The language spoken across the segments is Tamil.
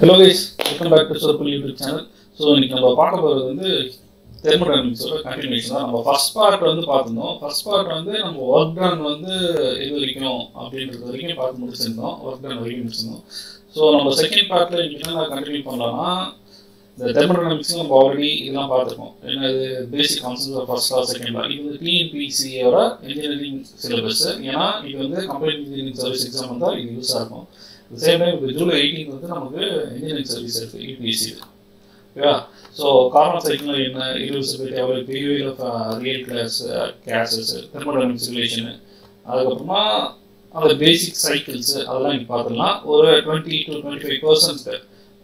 Hello guys welcome back to சோர்புல் YouTube channel so இன்னைக்கு நம்ம பார்க்க போகிறது வந்து தெர்மோடைனமிக்ஸோட கண்டினியூஷன் தான். நம்ம ஃபர்ஸ்ட் பார்ட் வந்து பார்த்துருந்தோம். ஃபர்ஸ்ட் பார்ட் வந்து நம்ம ஒர்க் டன் வந்து இது வரைக்கும் அப்படின்றது வரைக்கும் பார்த்து முடிச்சிருந்தோம். ஒர்க் டன் வரைக்கும் முடிச்சிருந்தோம். ஸோ நம்ம செகண்ட் பார்ட்டில் இன்னைக்கு என்ன கண்டினியூ பண்ணலாம்னா இந்த தெர்மோடைனமிக்ஸ் நம்ம ஆல்ரெடி இதெல்லாம் பார்த்துருக்கோம். இது basic concept of first or second இது வந்து டிஎன்பிசியோட இன்ஜினியரிங் சிலபஸ் ஏன்னா இது வந்து கம்பெனி இன்ஜினியரிங் சர்வீஸ் எக்ஸாம் வந்தால் இது யூஸாக இருக்கும் சேம் டைம் இப்போ ஜூலை எயிட்டீன் வந்து நமக்கு இன்ஜினியரிங் சர்வீஸ் இருக்குது யூபிஎஸ்சி ஓகேவா ஸோ காமன் சைக்கிள் என்ன இருவிசிபிலிட்டி அவ்வளோ behaviour of real class cases thermodynamic simulation அதுக்கப்புறமா அந்த பேசிக் சைக்கிள்ஸ் அதெல்லாம் இங்கே பார்த்துடலாம். ஒரு twenty to twenty five percent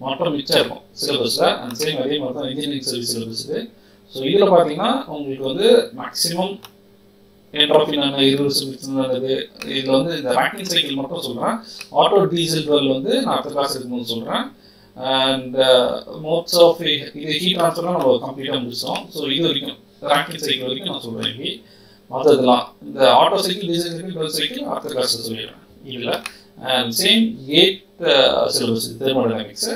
மட்டும் மிச்சம் இருக்கும் சிலபஸில் அந்த சேம் அதே மாதிரி தான் இன்ஜினியரிங் சர்வீஸ் சிலபஸுக்கு ஸோ இதில் பார்த்தீங்கன்னா உங்களுக்கு வந்து மேக்ஸிமம் என்ட்ராபின் இருபது இதில் வந்து இந்த ரேக்கிங் சைக்கிள் மட்டும் சொல்கிறேன் ஆட்டோ டீசல் வந்து நான் அடுத்த கிளாஸ் இருக்கணும்னு சொல்கிறேன் அண்ட் மோட்ஸ் uh, ஆஃப் இது ஹீட் ட்ரான்ஸ்ஃபர்லாம் நம்ம கம்ப்ளீட்டாக முடிச்சோம். ஸோ இது வரைக்கும் ரேக்கிங் சைக்கிள் வரைக்கும் நான் சொல்கிறேன் இன்னைக்கு மற்றதெல்லாம் இந்த auto cycle diesel cycle well cycle அடுத்த கிளாஸ் சொல்லிடுறேன். இதில் and same eight syllabus thermodynamics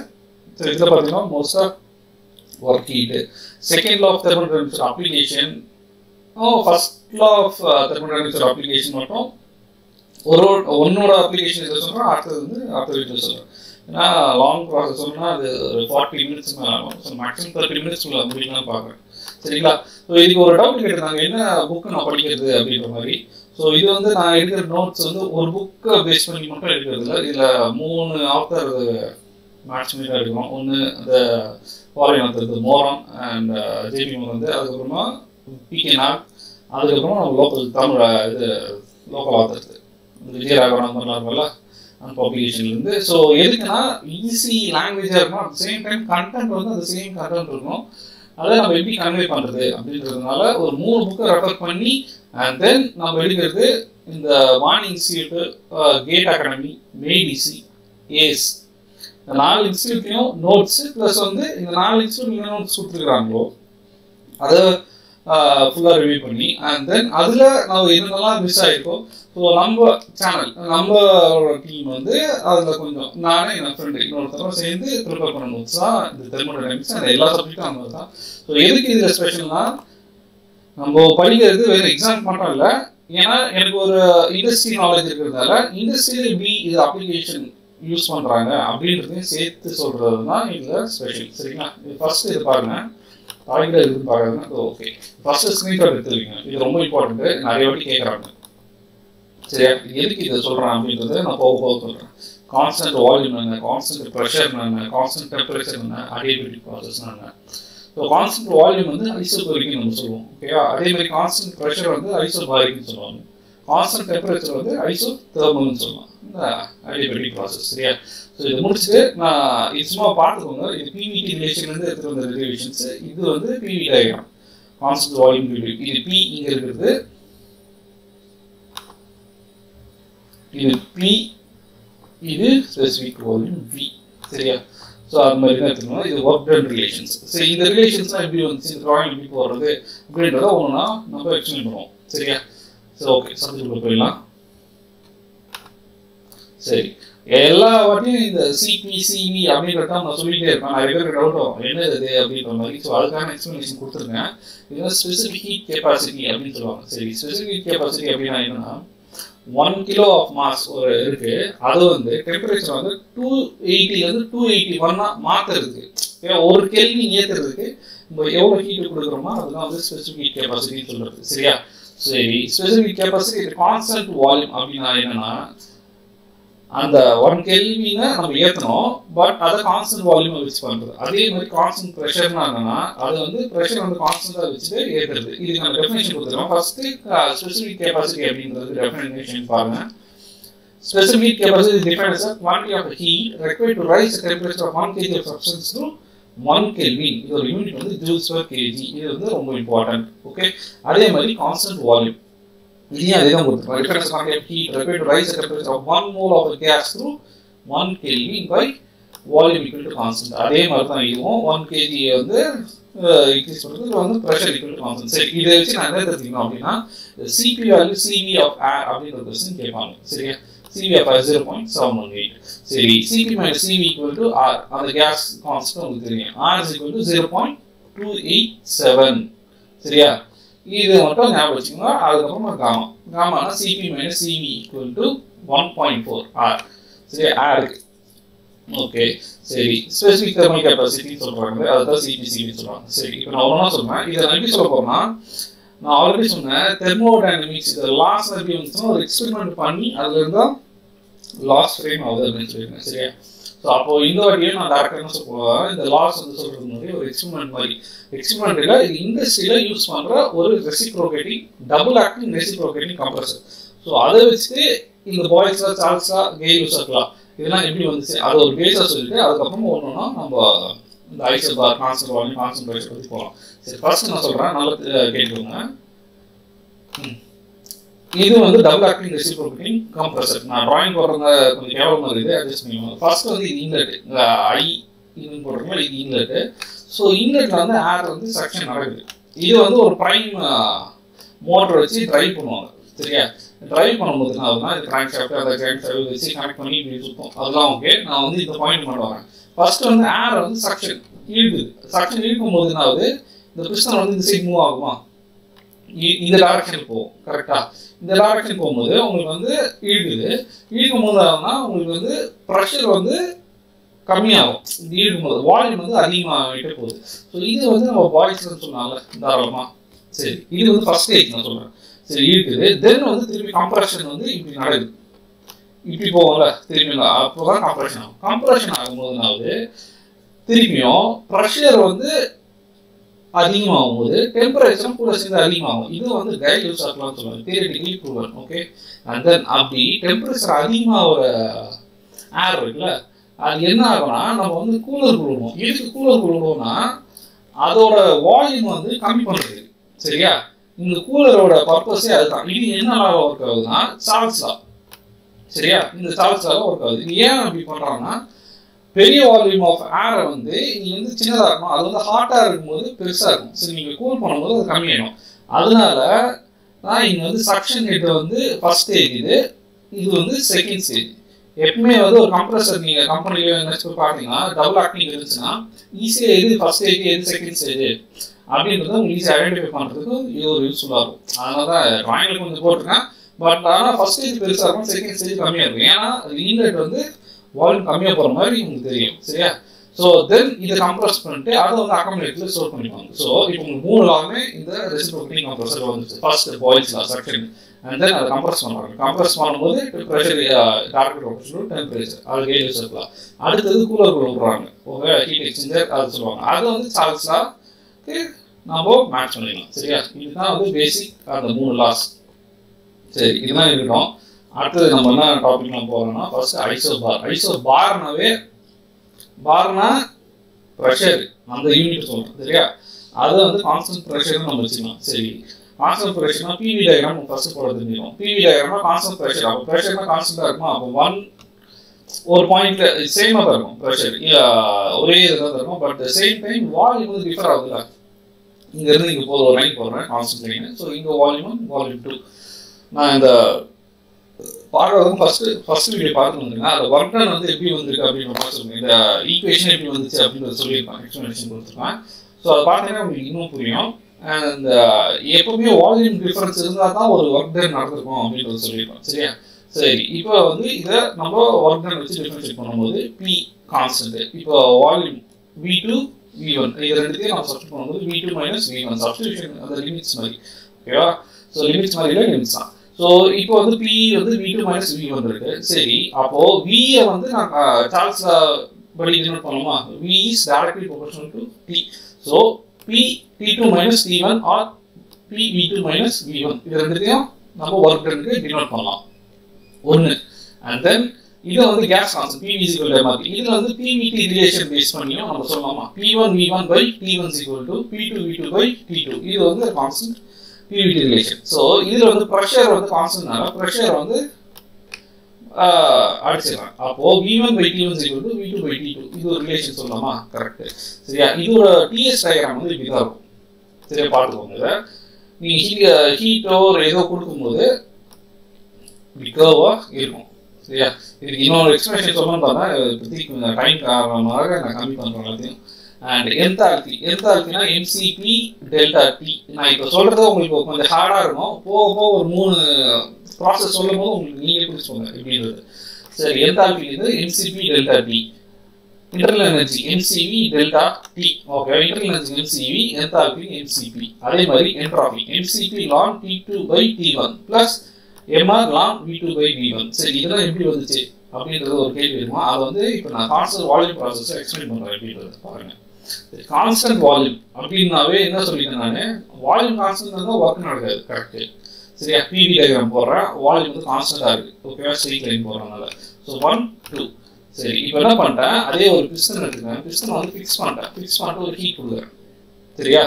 so இதில் பார்த்தீங்கன்னா most of work heat second law of thermodynamics application first law of thermodynamics application மட்டும். ஒரு ஒன்னோட அப்ளிகேஷன் இதை சொல்கிறோம் அடுத்தது வந்து அடுத்த வீட்டில் சொல்கிறேன் ஏன்னா லாங் ப்ராசஸ் சொன்னால் அது ஒரு ஃபார்ட்டி மினிட்ஸ் மேலே ஆகும். ஸோ மேக்ஸிமம் தேர்ட்டி மினிட்ஸ் உள்ள முடிக்கலாம்னு பார்க்குறேன். சரிங்களா? ஸோ இதுக்கு ஒரு டவுட் கேட்டிருந்தாங்க. என்ன புக்கு நான் படிக்கிறது அப்படின்ற மாதிரி. ஸோ இது வந்து நான் எடுக்கிற நோட்ஸ் வந்து ஒரு புக்கை பேஸ் பண்ணி மட்டும் எடுக்கிறது இல்லை. இதில் மூணு ஆத்தர் மேட்ச் தான் எடுக்கணும். ஒன்று அந்த ஃபாரின் ஆத்தர் மோரம் அண்ட் ஜேபி மோரம் வந்து அதுக்கப்புறமா பிகே அதுக்கப்புறம் லோக்கல் தமிழ் இது லோக்கல் இந்த விஜயராகவன் அந்த மாதிரிலாம் இருக்கும்ல அந்த பப்ளிகேஷன்லேருந்து ஸோ எதுக்குன்னா ஈஸி லாங்குவேஜாக இருக்கும் அட் சேம் டைம் கண்டென்ட் வந்து அந்த சேம் கண்டென்ட் இருக்கும் அதை நம்ம எப்படி கன்வே பண்ணுறது அப்படின்றதுனால ஒரு மூணு புக்கை ரெஃபர் பண்ணி அண்ட் தென் நம்ம எடுக்கிறது இந்த Vani institute GATE academy made easy ACE இந்த நாலு இன்ஸ்டியூட்லையும் நோட்ஸு ப்ளஸ் வந்து இந்த நாலு இன்ஸ்டியூட் என்ன நோட்ஸ் கொடுத்துருக்குறாங்களோ அதை ஃபுல்லாக ரிவ்யூ பண்ணி அண்ட் தென் அதில் நம்ம என்னென்னலாம் மிஸ் ஆகிருக்கோம் ஸோ நம்ம சேனல் நம்மளோட டீம் வந்து அதில் கொஞ்சம் நானே என் ஃப்ரெண்டு இன்னொருத்தரும் சேர்ந்து ப்ரிப்பேர் பண்ண தான் இந்த தெர்மோடைனமிக்ஸ் அந்த எல்லா சப்ஜெக்டும் அந்த தான். ஸோ எதுக்கு இதில் ஸ்பெஷல்னா நம்ம படிக்கிறது வேறு எக்ஸாம் மட்டும் இல்லை ஏன்னா எனக்கு ஒரு இண்டஸ்ட்ரி நாலேஜ் இருக்கிறதால இண்டஸ்ட்ரியில் எப்படி இது அப்ளிகேஷன் யூஸ் பண்ணுறாங்க அப்படின்றதையும் சேர்த்து சொல்கிறது தான் இதில் ஸ்பெஷல் சரிங்களா? ஃபர்ஸ்ட் இது பாருங்கள் தாய்கிட்ட இருந்து பார்க்குறதுனா ஓகே ஃபர்ஸ்ட் ஸ்க்ரீன்ஷாட் எடுத்துருவீங்க இது ரொம்ப இம்பார்ட்டன்ட்டு நிறைய வாட்டி கேட்குறாங்க. சரியா? எதுக்கு இதை சொல்கிறேன் அப்படின்றத நான் போக போக சொல்கிறேன் கான்ஸ்டன்ட் வால்யூம் என்ன? கான்ஸ்டன்ட் ப்ரெஷர் என்ன? கான்ஸ்டன்ட் டெம்பரேச்சர் என்ன? அடியபிலிட்டி ப்ராசஸ் என்ன? ஸோ கான்ஸ்டன்ட் வால்யூம் வந்து ஐசோபரிக்னு நம்ம சொல்லுவோம். ஓகேவா அதே மாதிரி கான்ஸ்டன்ட் ப்ரெஷர் வந்து ஐசோபாரிக்னு சொல்லுவாங்க. கான்ஸ்டன்ட் டெம்பரேச்சர் வந்து ஐசோ தெர்மல்னு சொல்லலாம் அடியபிலிட்டி ப்ராசஸ் சரியா? ஸோ இது முடிச்சுட்டு நான் இது சும்மா பார்த்துக்கோங்க இது பிவிடி ரிலேஷன்லேருந்து எடுத்துகிட்டு வந்த ரிலேஷன்ஸ் இது வந்து PV diagram constant volume PV இது பி இங்கே இருக்கிறது இது பி இது ஸ்பெசிஃபிக் வால்யூம் வி சரியா? ஸோ அது மாதிரி தான் எடுத்துக்கணும். இது ஒர்க் டன் ரிலேஷன்ஸ் சரி இந்த ரிலேஷன்ஸ்லாம் எப்படி வந்துச்சு? இந்த ட்ராயிங் எப்படி போடுறது? அப்படின்றத ஒன்றுனா நம்ம எக்ஸ்பிளைன் பண்ணுவோம். சரியா? சரி ஓகே சப்ஜெக்ட் போயிடலாம் சரி. எல்லா வாட்டியும் இந்த சிபி சிவி அப்படின்றத நான் சொல்லிட்டே இருப்பேன். நிறைய பேருக்கு டவுட் ஆகும். என்ன இது அப்படின்ற மாதிரி. ஸோ அதுக்கான எக்ஸ்பிளனேஷன் கொடுத்துருக்கேன். இது ஸ்பெசிஃபிக் ஹீட் கெப்பாசிட்டி அப்படின்னு சொல்லுவாங்க. சரி ஸ்பெசிஃபிக் ஹீட் கெப்பாசிட்டி அப்படின்னா என்னன்னா ஒன் கிலோ ஆஃப் மாஸ் ஒரு இருக்கு. அது வந்து டெம்பரேச்சர் வந்து டூ எயிட்டிலேருந்து டூ எயிட்டி ஒன்னா மாற்றுறதுக்கு ஒரு கேள்வி ஏற்றுறதுக்கு நம்ம எவ்வளோ ஹீட் கொடுக்குறோமோ அதுதான் வந்து ஸ்பெசிஃபிக் கெப்பாசிட்டின்னு சொல்கிறது சரியா? சரி ஸ்பெசிஃபிக் கெப்பாசிட்டி கான்ஸ்டன்ட் வால்யூம் அப்படின்னா என்னன்னா அந்த ஒன் கெல்வினை நம்ம ஏற்றணும் பட் அதை கான்ஸ்டன்ட் வால்யூமை வச்சு பண்ணுறது அதே மாதிரி கான்ஸ்டன்ட் ப்ரெஷர்னா என்னன்னா அது வந்து ப்ரெஷர் வந்து கான்ஸ்டன்டாக வச்சுட்டு ஏற்றுறது இதுக்கு நம்ம டெஃபினேஷன் கொடுத்துருவோம் ஃபர்ஸ்ட்டு ஸ்பெசிஃபிக் கெப்பாசிட்டி அப்படின்றது டெஃபினேஷன் பாருங்க. Specific capacity defines a quantity of heat required to raise temperature of one KG of substance to one kelvin இது ஒரு யூனிட் வந்து ஜூல்ஸ் பர் கேஜி இது வந்து ரொம்ப இம்பார்ட்டன்ட் ஓகே அதே மாதிரி கான்ஸ்டன்ட் வால்யூம் இதையும் அதே தான் கொடுத்துருக்கோம் reference quantity of heat required to rise the temperature of one mole of gas through one Kelvin by volume equal to constant. அதே மாதிரி தான் இதுவும் ஒன் கேஜி வந்து இன்க்ரீஸ் பண்ணுறது வந்து ப்ரெஷர் ஈக்குவல் டு கான்ஸ்டன்ட் சரி இதை வச்சு நான் என்ன தெரிஞ்சுக்கணும் அப்படின்னா CP value CV of air அப்படின்ற கொஸ்டின் கேட்பாங்க. சரியா? CV of air zero point seven one eight சரி CP minus CV equal to R அந்த கேஸ் கான்ஸ்டன்ட் உங்களுக்கு தெரியும். R is equal to zero point two eight seven சரியா? இது மட்டும் ஞாபகம் வச்சுக்கோங்க. அதுக்கப்புறமா gamma. காமானா CP minus CV equal to one point four R சரி ஆருக்கு ஓகே சரி. ஸ்பெசிஃபிக் தெர்மல் கெப்பாசிட்டின்னு சொல்கிறாங்க அதுதான் சிபிசிபின்னு சொல்கிறாங்க சரி இப்போ நான் ஒன்றா சொல்கிறேன் இதை நம்பி சொல்ல போறேன்னா நான் ஆல்ரெடி சொன்னேன். தெர்மோடைனமிக்ஸ் இந்த லாஸ் அப்படி வந்துச்சுன்னா ஒரு எக்ஸ்பெரிமெண்ட் பண்ணி அதுலேருந்து தான் லாஸ் ஃப்ரேம் ஆகுது அப்படின்னு சொல்லியிருக்கேன் சரியா? ஸோ அப்போ இந்த வாட்டியும் நான் டேரக்டாக என்ன சொல்ல இந்த லாஸ் வந்து சொல்றது மாதிரி ஒரு எக்ஸ்பிரிமெண்ட் மாதிரி. எக்ஸ்பிரிமெண்ட்ல இது இண்டஸ்ட்ரியில யூஸ் பண்ற ஒரு reciprocating double acting reciprocating compressor so அதை வச்சுட்டு இந்த பாய்ஸா சார்ல்ஸா யூஸ் ஆகலாம் இதெல்லாம் எப்படி வந்துச்சு? அது ஒரு பேஸா சொல்லிட்டு அதுக்கப்புறம் ஒன்றுனா நம்ம இந்த ஐசல் பார் கான்சன்ட் வால்யூம் கான்சன்ட்ரேஷன் பற்றி போகலாம் சரி ஃபர்ஸ்ட் நான் சொல்கிறேன் நல்லா அஹ், கேட்டுக்கோங்க. ம். இது வந்து டபுள் ஆக்டிங் ரெசிப்ரோகேட்டிங் கம்ப்ரஸர் நான் டிராயிங் போடுறத கொஞ்சம் கேவலமாக இருக்குது அட்ஜஸ்ட் பண்ணிக்கோங்க ஃபர்ஸ்ட் வந்து இது இன்லெட் ஐ இதுன்னு போடுறோம்ல இது இன்லெட்டு ஸோ இன்லெட்ல வந்து ஏர் வந்து செக்ஷன் நடக்குது. இது வந்து ஒரு ப்ரைம் மோட்டர் வச்சு டிரைவ் பண்ணுவாங்க. சரியா? டிரைவ் பண்ணும்போது என்ன ஆகுதுன்னா இது கிராங்க் ஷாஃப்ட் அந்த கிராங்க் ஷாஃப்ட் வச்சு கனெக்ட் பண்ணி இப்படி சுத்தம். அதெல்லாம் ஓகே நான் வந்து இந்த பாயிண்ட் வரேன். ஃபர்ஸ்ட் வந்து ஏர் வந்து சக்ஷன் இழுக்குது. சக்ஷன் இழுக்கும் போது என்ன ஆகுது? இந்த பிஸ்டன் வந்து இந்த சைடு மூவ் ஆகுமா? இந்த டைரக்ஷன் போகும். கரெக்டா இந்த டைரக்ஷன் போகும்போது உங்களுக்கு வந்து இழுக்குது. இழுக்கும் போது உங்களுக்கு வந்து ப்ரெஷர் வந்து கம்மியாகும். இந்த இழுக்கும் போது வால்யூம் வந்து அதிகமாகிட்டே போகுது. ஸோ இது வந்து நம்ம பாய்ஸ் சொன்னால தாராளமாக சரி இது வந்து ஃபர்ஸ்ட் ஸ்டேஜ் நான் சொல்கிறேன் சரி இருக்குது தென் வந்து திருப்பி கம்ப்ரஷன் வந்து இப்படி நடக்குது. இப்படி போகும்ல திரும்பி அப்போதான் கம்ப்ரஷன் ஆகும். கம்ப்ரஷன் ஆகும்போதுனாவது திரும்பியும் ப்ரெஷர் வந்து அதிகமாகும் போது டெம்பரேச்சரும் கூட சேர்ந்து அதிகமாகும். இது வந்து கைட் யூஸ் ஆகலாம்னு சொல்லுவாங்க theoretically proven okay and then அப்படி டெம்பரேச்சர் அதிகமாகிற ஏர் இருக்குல்ல அது என்ன ஆகும்னா நம்ம வந்து கூலர் குழுவோம் எதுக்கு கூலர் விடுவோம்னா அதோட வால்யூம் வந்து கம்மி பண்ணுறது சரியா? இந்த கூலரோட பர்பஸே அதுதான். இது என்ன ஒர்க் ஆகுதுன்னா சார்ல்ஸ் லா சரியா? இந்த சார்ல்ஸ் ஒர்க் ஆகுது. இது ஏன் அப்படி பண்ணுறாங்கன்னா பெரிய வால்யூம் ஆஃப் ஏரை வந்து இங்கே வந்து சின்னதாக இருக்கும். அது வந்து ஹாட்டாக இருக்கும்போது பெருசாக இருக்கும். சரி நீங்கள் கூல் பண்ணும்போது அது கம்மியாயிடும். அதனால நான் இங்கே வந்து சக்ஷன் ஹெட் வந்து ஃபர்ஸ்ட் ஸ்டேஜ் இது இது வந்து செகண்ட் ஸ்டேஜ் எப்பவுமே வந்து ஒரு கம்ப்ரஸர் நீங்கள் கம்பெனியில் எங்கேயாச்சும் பார்த்தீங்கன்னா டபுள் ஆக்டிங் இருந்துச்சுன்னா ஈஸியாக எது ஃபர்ஸ்ட் ஸ்டேஜ் எது செகண்ட் ஸ்டேஜ் அப்படின்றத உங்களுக்கு ஈஸியாக ஐடென்டிஃபை பண்ணுறதுக்கு இது ஒரு யூஸ்ஃபுல்லாக இருக்கும். அதனால தான் ட்ராயிங்கில் கொஞ்சம் போட்டிருக்கேன். பட் ஆனால் ஃபர்ஸ்ட் ஸ்டேஜ் பெருசாக இருக்கும் செகண்ட் ஸ்டேஜ் கம்மியாக இருக்கும். ஏன்னா இன்லெட் வந்து வால்யூம் கம்மியாக போகிற மாதிரி உங்களுக்கு தெரியும் சரியா? ஸோ தென் இதை கம்ப்ரஸ் பண்ணிட்டு அதை வந்து அக்காமடேட்டில் ஸ்டோர் பண்ணிப்பாங்க ஸோ இப்போ உங்களுக்கு மூணு லாமே இந்த ரெசிப்ரோகேட்டிங் கம்ப்ரஸர் வந்துச்சு ஃபர்ஸ்ட் பாய்ஸ் லா செக்ஷன் அண்ட் தென் அதை கம்ப்ரஸ் பண்ணுறாங்க கம்ப்ரஸ் பண்ணும்போது ப்ரெஷர் டார்கெட் ஆப்ஷன் டெம்பரேச்சர் அது கேஜ் வச்சிருக்கலாம் அடுத்தது கூலர் விடுறாங்க ஓகே ஹீட் எக்ஸ்சேஞ்சர் அது சொல்லுவாங்க. அதை வந்து சார்ல்ஸ்லா நம்ம மேட்ச் பண்ணிடலாம் சரியா? இதுதான் வந்து பேசிக் அந்த மூணு லாஸ் சரி இதுதான் இருக்கட்டும். அடுத்தது நம்ம என்ன டாபிக் நம்ம போறோம்னா ஃபர்ஸ்ட் ஐசோ பார் ஐசோ பார்னாவே பார்னா ப்ரெஷர் அந்த யூனிட் சொல்றோம் சரியா? அது வந்து கான்ஸ்டன்ட் ப்ரெஷர் நம்ம வச்சுக்கலாம் சரி. கான்ஸ்டன்ட் ப்ரெஷர்னா பிவி டயக்ராம் ஃபர்ஸ்ட் போட தெரிஞ்சிடும் பிவி டயக்ராம்னா கான்ஸ்டன்ட் ப்ரெஷர் அப்போ ப்ரெஷர்னா கான்ஸ்டன்டா இருக்குமா? அப்போ ஒன் ஒரு பாயிண்ட்ல சேமா தான் இருக்கும் ப்ரெஷர் ஒரே இதாக தான் இருக்கும் பட் சேம் டைம் வால்யூம் வந்து டிஃபர் ஆகுதுல்ல இங்க இருந்து இங்க போற ஒரு லைன் போடுறேன் கான்ஸ்டன்ட் லைன் ஸோ இங்க வால்யூம் ஒன் வால்யூம் டூ நான் இந்த பார்க்கறதுக்கு ஃபர்ஸ்ட் ஃபர்ஸ்ட் வீடியோ பார்த்து வந்துருங்க. அதில் ஒர்க் டன் வந்து எப்படி வந்திருக்கு அப்படின்னு பார்த்து சொல்லுங்க. இந்த ஈக்குவேஷன் எப்படி வந்துச்சு அப்படின்னு சொல்லியிருப்பாங்க. எக்ஸ்பிளனேஷன் கொடுத்துருக்கேன் ஸோ அதை பார்த்தீங்கன்னா உங்களுக்கு இன்னும் புரியும். இந்த எப்பவுமே வால்யூம் டிஃபரன்ஸ் இருந்தால் தான் ஒரு ஒர்க் டன் நடந்திருக்கும் அப்படின்றத சொல்லியிருப்பாங்க. சரியா? சரி. இப்போ வந்து இதை நம்ம ஒர்க் டன் வச்சு டிஃபரன்ஷியேட் பண்ணும்போது பி கான்ஸ்டன்ட் இப்போ volume V two V one இது ரெண்டுத்தையும் நம்ம சப்ஸ்டியூட் பண்ணும்போது V two minus V one substitution அந்த லிமிட்ஸ் மாதிரி. ஓகேவா ஸோ லிமிட்ஸ் மாதிரி லிமிட்ஸ் தான். ஸோ இப்போ வந்து பி வந்து வி டூ மைனஸ் வி வந்திருக்கு. இருக்கு சரி அப்போ வியை வந்து நான் சார்ல்ஸ் படி டினோட் பண்ணுமா V is directly proportional to T so P T two minus T one or P V two minus V one இது ரெண்டுத்தையும் நம்ம ஒர்க் டனுக்கு டினோட் பண்ணலாம். ஒன்று அண்ட் தென் இது வந்து கேஸ் கான்செப்ட் பி விசிக்கல் மாதிரி இதுல வந்து பிவிடி ரிலேஷன் பேஸ் பண்ணியும் நம்ம சொல்லலாமா? P one V one by T one equal to P two V two by T two இது வந்து கான்ஸ்டன்ட் பிவிடி ரிலேஷன் ஸோ இதில் வந்து ப்ரெஷர் வந்து கான்ஸ்டன்ட்னால ப்ரெஷர் வந்து அடிச்சிடலாம் அப்போ V one by T one equal to V two by T two இது ஒரு ரிலேஷன் சொல்லலாமா கரெக்ட் சரியா? இதோட டிஎஸ் டயக்ராம் வந்து இப்படிதான் இருக்கும். சரியா? பார்த்துக்கோங்க. இதை ஹீ ஹீ ஹீட்டோ ஏதோ கொடுக்கும்போது இப்படி கர்வா இருக்கும். சரியா? இதுக்கு இன்னொரு எக்ஸ்பிளேஷன் சொல்லணும்னு பார்த்தா கொஞ்சம் டைம் காரணமாக நான் கம்மி பண்ணுறேன் எல்லாத்தையும் அண்ட் என்தால்பி. என்தால்பினா எம்சிபி டெல்டா டி நான் இப்போ சொல்கிறது உங்களுக்கு கொஞ்சம் ஹார்டாக இருக்கும். போக போக ஒரு மூணு ப்ராசஸ் சொல்லும் போது உங்களுக்கு நீங்கள் சொல்லுங்க எப்படின்றது. சரி என்தால்பி இது MCP delta T internal energy MCV delta T okay internal energy MCV enthalpy MCP அதே மாதிரி entropy MCP ln T two by T one plus MR ln V two by V one சரி இதெல்லாம் எப்படி வந்துச்சு? அப்படின்றது ஒரு கேள்வி இருக்குமா? அதை வந்து இப்போ நான் கான்ஸ்டன்ட் வால்யூம் ப்ராசஸ் எக்ஸ்பிளைன் பண்ணுறேன் எப்படின்றது. பாருங்கள் கான்ஸ்டன்ட் வால்யூம் அப்படின்னாவே என்ன சொல்லிட்டேன் நான்? வால்யூம் கான்ஸ்டன்ட் இருந்தால் ஒர்க் நடக்காது கரெக்டு சரியா? பிவி டயக்ராம் போடுறேன். வால்யூம் வந்து கான்ஸ்டன்டாக இருக்குது ஓகேவா ஸ்ட்ரீட் லைன் போடுறதுனால ஸோ ஒன் டூ சரி இப்போ என்ன பண்ணிட்டேன்? அதே ஒரு பிஸ்டன் எடுத்துக்கிறேன் பிஸ்டன் வந்து ஃபிக்ஸ் பண்ணிட்டேன். ஃபிக்ஸ் பண்ணிட்டு ஒரு ஹீட் கொடுக்குறேன். சரியா?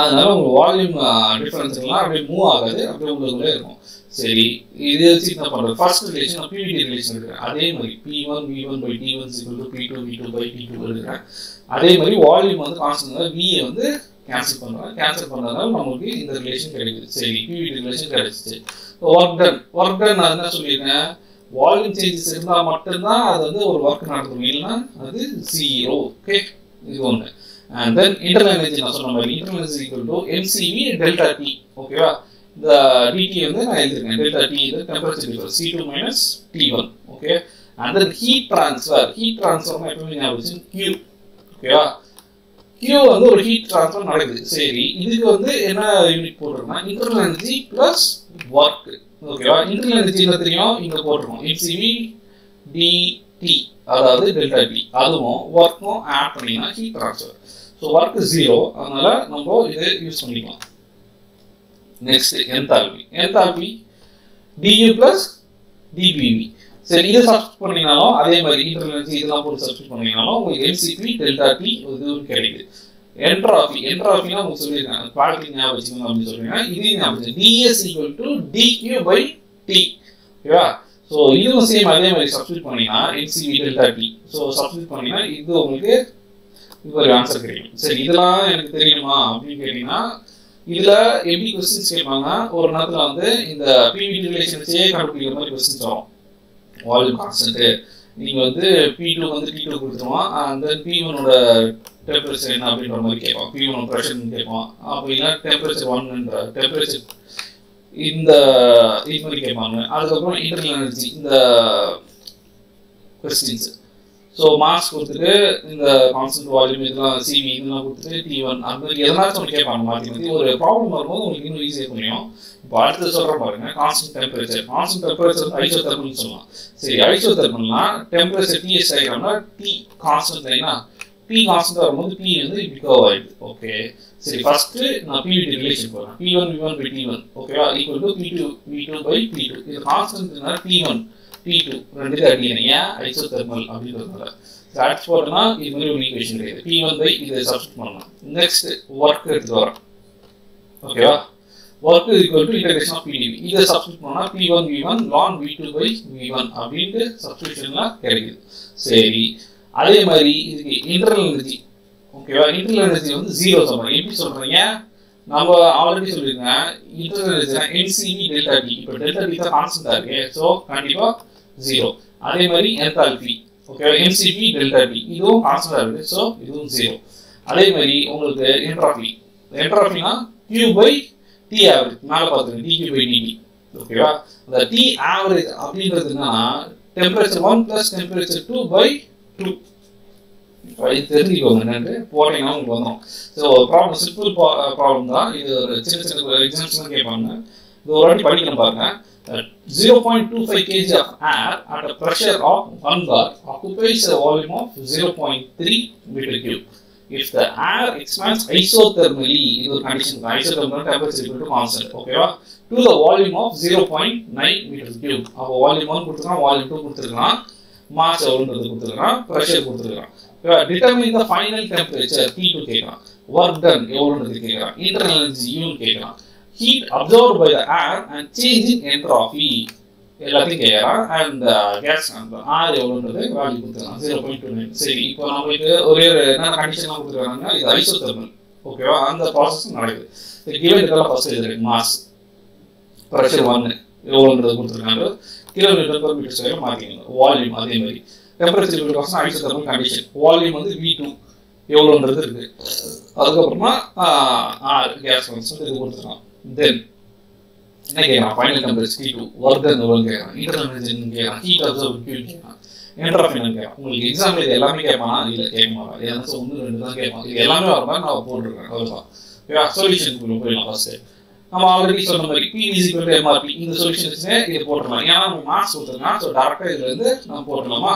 அதனால உங்க வால்யூம் டிஃபரன்ஸ் எல்லாம் அப்படியே மூவ் ஆகாது. அப்படியே உங்களுக்குள்ளே இருக்கும். சரி இது வச்சு என்ன பண்ணுறது ஃபர்ஸ்ட் ரிலேஷன் பிவிடி ரிலேஷன் இருக்கிறேன் அதே மாதிரி P one V one by T one equal to P two V two by T two எடுக்கிறேன். அதே மாதிரி வால்யூம் வந்து கான்ஸ்டன்ட் வியை வந்து கேன்சல் பண்ணுறேன் கேன்சல் பண்ணுறதுனால நமக்கு இந்த ரிலேஷன் கிடைக்குது. சரி பிவிடி ரிலேஷன் கிடைச்சிச்சு. ஒர்க் டன் ஒர்க் டன் நான் என்ன சொல்லியிருக்கேன்? வால்யூம் சேஞ்சஸ் இருந்தால் மட்டும்தான் அது வந்து ஒரு ஒர்க் நடக்கும். இல்லைன்னா அது ஜீரோ ஓகே இது ஒன்று அண்ட் தென் இன்டர்னல் எனர்ஜி நான் சொன்ன மாதிரி internal energy equal to MCV delta T ஓகேவா இந்த டிடி வந்து நான் எழுதிருக்கேன் டெல்டா டி இது temperature difference C two minus T one okay and then heat transfer heat transfer எப்பவுமே ஞாபகம் கியூ ஓகேவா? கியூ வந்து ஒரு ஹீட் ட்ரான்ஸ்ஃபர் நடக்குது. சரி இதுக்கு வந்து என்ன யூனிட் போட்டிருக்கோம்னா இன்டர்னல் எனர்ஜி ப்ளஸ் ஒர்க் ஓகேவா? இன்டர்னல் எனர்ஜி என்ன தெரியும்? இங்கே போட்டிருக்கோம். எம்சிவி டிடி அதாவது டெல்டா டி அதுவும் ஒர்க்கும் ஆட் பண்ணிங்கன்னா heat transfer so work zero அதனால நம்ம இதை யூஸ் பண்ணிக்கலாம். Next enthalpy enthalpy DU plus DPV சரி இதை சப்ஸ்ட் பண்ணீங்கனாலும் அதே மாதிரி இன்டர்னல் இதெல்லாம் போட்டு சப்ஸ்ட் பண்ணீங்கனாலும் உங்களுக்கு எம்சிபி டெல்டா டி இது கிடைக்குது. என்ட்ராபி என்ட்ராபினா உங்களுக்கு சொல்லியிருக்காங்க. ப்ராடக்ட் ஞாபகம் வச்சுக்கணும் அப்படின்னு சொல்றீங்கன்னா இது ஞாபகம் DS equal to DQ by T ஓகேவா ஸோ இதுவும் சேம் அதே மாதிரி சப்ஸ்டியூட் பண்ணீங்கன்னா NCP delta T so substitute பண்ணீங்கன்னா இது உங்களுக்கு இப்போ ஒரு ஆன்சர் கிடைக்கும். சரி இதெல்லாம் எனக்கு தெரியுமா அப்படின்னு கேட்டீங்கன்னா இதுல எப்படி கொஸ்டின்ஸ் கேட்பாங்க ஒரு நேரத்துல வந்து இந்த பிவி ரிலேஷன்ஸே கண்டுபிடிக்கிற மாதிரி கொஸ்டின்ஸ் வரும். வால்யூம் கான்ஸ்டன்ட்டு நீங்கள் வந்து பி டூ வந்து டி டூ கொடுத்துருவோம் அந்த பி ஒனோட டெம்பரேச்சர் என்ன அப்படின்ற மாதிரி கேட்பான். பி ஒன் ப்ரெஷர் கேட்பான். அப்படின்னா டெம்பரேச்சர் ஒன்ன்ற டெம்பரேச்சர் இந்த இது மாதிரி கேட்பாங்க. அதுக்கப்புறம் இன்டர்னல் எனர்ஜி இந்த கொஸ்டின்ஸ் ஸோ மார்க்ஸ் கொடுத்துட்டு இந்த கான்ஸ்டன்ட் வால்யூம் இதெல்லாம் சிவி இதெல்லாம் கொடுத்துட்டு டி ஒன் அந்த மாதிரி எதனாச்சும் ஒன்று கேட்பாங்க. மாற்றி மாற்றி ஒரு ப்ராப்ளம் வரும்போது உங்களுக்கு இன்னும் ஈஸியாக புரியும். இப்போ அடுத்து சொல்கிற பாருங்க constant temperature constant temperature isothermal சொல்லலாம் சரி ஐசோ தெர்மல்னா டெம்பரேச்சர் டிஎஸ் ஆகிடும்னா டி கான்ஸ்டன்ட் லைனா பி கான்ஸ்டன்ட் வரும்போது பி வந்து இப்படி கர்வ் ஆயிடுது. ஓகே சரி ஃபர்ஸ்ட் நான் பிவிடி ரிலேஷன் போகிறேன் P one V one by T one ஓகேவா equal to P two P two by P two இது கான்ஸ்டன்ட்னா பி ஒன் பி டூ ரெண்டு அடிக்கிறேன் ஏன்? ஐசோ தெர்மல் அப்படின்றதுனால. ஆட் போட்டோம்னா இது மாதிரி ஒரு ஈக்குவேஷன் கிடையாது. பி ஒன் பை இதை சப்ஸ்ட் பண்ணலாம். நெக்ஸ்ட் ஒர்க் எடுத்து வரோம் ஓகேவா work equal to integration of PDV இதை சப்ஸ்டிட் பண்ணால் P one V one ln V two by V one அப்படின்ட்டு சப்ஸ்டியூஷன்லாம் கிடைக்குது. சரி. அதே மாதிரி இதுக்கு இன்டர்னல் எனர்ஜி ஓகேவா இன்டர்னல் எனர்ஜி வந்து ஜீரோ சொல்றேன் எப்படி சொல்றீங்க? நம்ம ஆல்ரெடி சொல்லியிருக்கேன். Internal energy NCV delta T இப்போ டெல்டா டி தான் கான்ஸ்டன்டா இருக்கு. ஸோ கண்டிப்பா ஜீரோ அதே மாதிரி என்தால்பி ஓகேவா என்சிபி டெல்டா டி இதுவும் கான்ஸ்டன்டா இருக்கு. ஸோ இதுவும் ஜீரோ அதே மாதிரி உங்களுக்கு என்ட்ராபி என்ட்ராபினா கியூ பை டி ஆவரேஜ் மேலே பார்த்துருங்க டி கியூ பை டிடி ஓகேவா அந்த T average அப்படின்றதுனா temperature one plus temperature two by two இது தெரிஞ்சுக்கோங்க. என்னன்னு போட்டீங்கன்னா உங்களுக்கு வந்தோம் ஸோ ப்ராப்ளம் சிம்பிள் ப்ராப்ளம் தான். இது ஒரு சின்ன சின்ன எக்ஸாம்ஸ்லாம் கேட்பாங்க. இது ஒரு வாட்டி படிக்கணும் பாருங்க. 0.25 kg of air at a of of 1 bar occupies a volume of 0.3 meter cube. If the air expands isothermally, இது ஒரு condition isothermal temperature equal to constant, ஓகேவா to the volume of 0.9 meter cube. அப்போ volume 1 கொடுத்துருக்கான் volume 2 கொடுத்துருக்கான் மாஸ் எவ்வளோன்றது கொடுத்துருக்கான் ப்ரெஷர் கொடுத்துருக்கான் determine the final temperature T2 கேட்கலாம் ஒர்க் டன் எவ்வளோன்றது கேட்கலாம் இன்டர்னல் எனர்ஜி யூன் கேட்கலாம் heat absorbed by the air and changing entropy எல்லாத்தையும் கேட்கலாம். அண்ட் கேஸ் அந்த ஆர் எவ்வளோன்றது வேல்யூ கொடுத்துருக்காங்க ஜீரோ பாயிண்ட் டூ நைன் சரி இப்போ நம்மளுக்கு ஒரே ஒரு என்ன கண்டிஷன்லாம் கொடுத்துருக்காங்க இது ஐசோதர்மல். ஓகேவா அந்த ப்ராசஸ் நடக்குது. இந்த இதெல்லாம் ஃபர்ஸ்ட் இது மாஸ் ப்ரெஷர் ஒன்று எவ்வளோன்றது கொடுத்துருக்காங்க. கிலோமீட்டர் பெர் மீட்டர் ஸ்கொயர் மாற்றிக்கணும். வால்யூம் அதே மாதிரி. Temperature to isothermal condition volume வந்து வி டூ எவ்வளோன்றது இருக்கு. அதுக்கப்புறமா கேஸ் வந்து இது கொடுத்துருக்கான் தென் என்ன கேட்கறான் final temperature T two work எவ்வளோ கேட்கறான் இன்டர்னல் எனர்ஜி கேட்கறான் ஹீட் அப்சர்வ் கியூ கேட்கறான் என்ட்ராஃபி கேட்கறான் உங்களுக்கு எக்ஸாம்பிள் இது எல்லாமே கேட்பானா? இல்லை கேட்க மாட்டான் ஏதாச்சும் ஒன்று ரெண்டு தான் கேட்பான். இது எல்லாமே வர மாதிரி நான் போட்டுருக்கேன். அவ்வளோதான் சொல்யூஷன் போயிடலாம் ஃபர்ஸ்ட் நம்ம ஆல்ரெடி சொன்ன மாதிரி பிவிசி இசிக்கல் எம்ஆர்பி இந்த சொல்யூஷன்ஸே இதை போட்டுடலாம். ஏன்னா நம்ம மார்க்ஸ் கொடுத்துருக்கா ஸோ டேரக்டாக இதுல இருந்து நம்ம போட்டுடலாமா?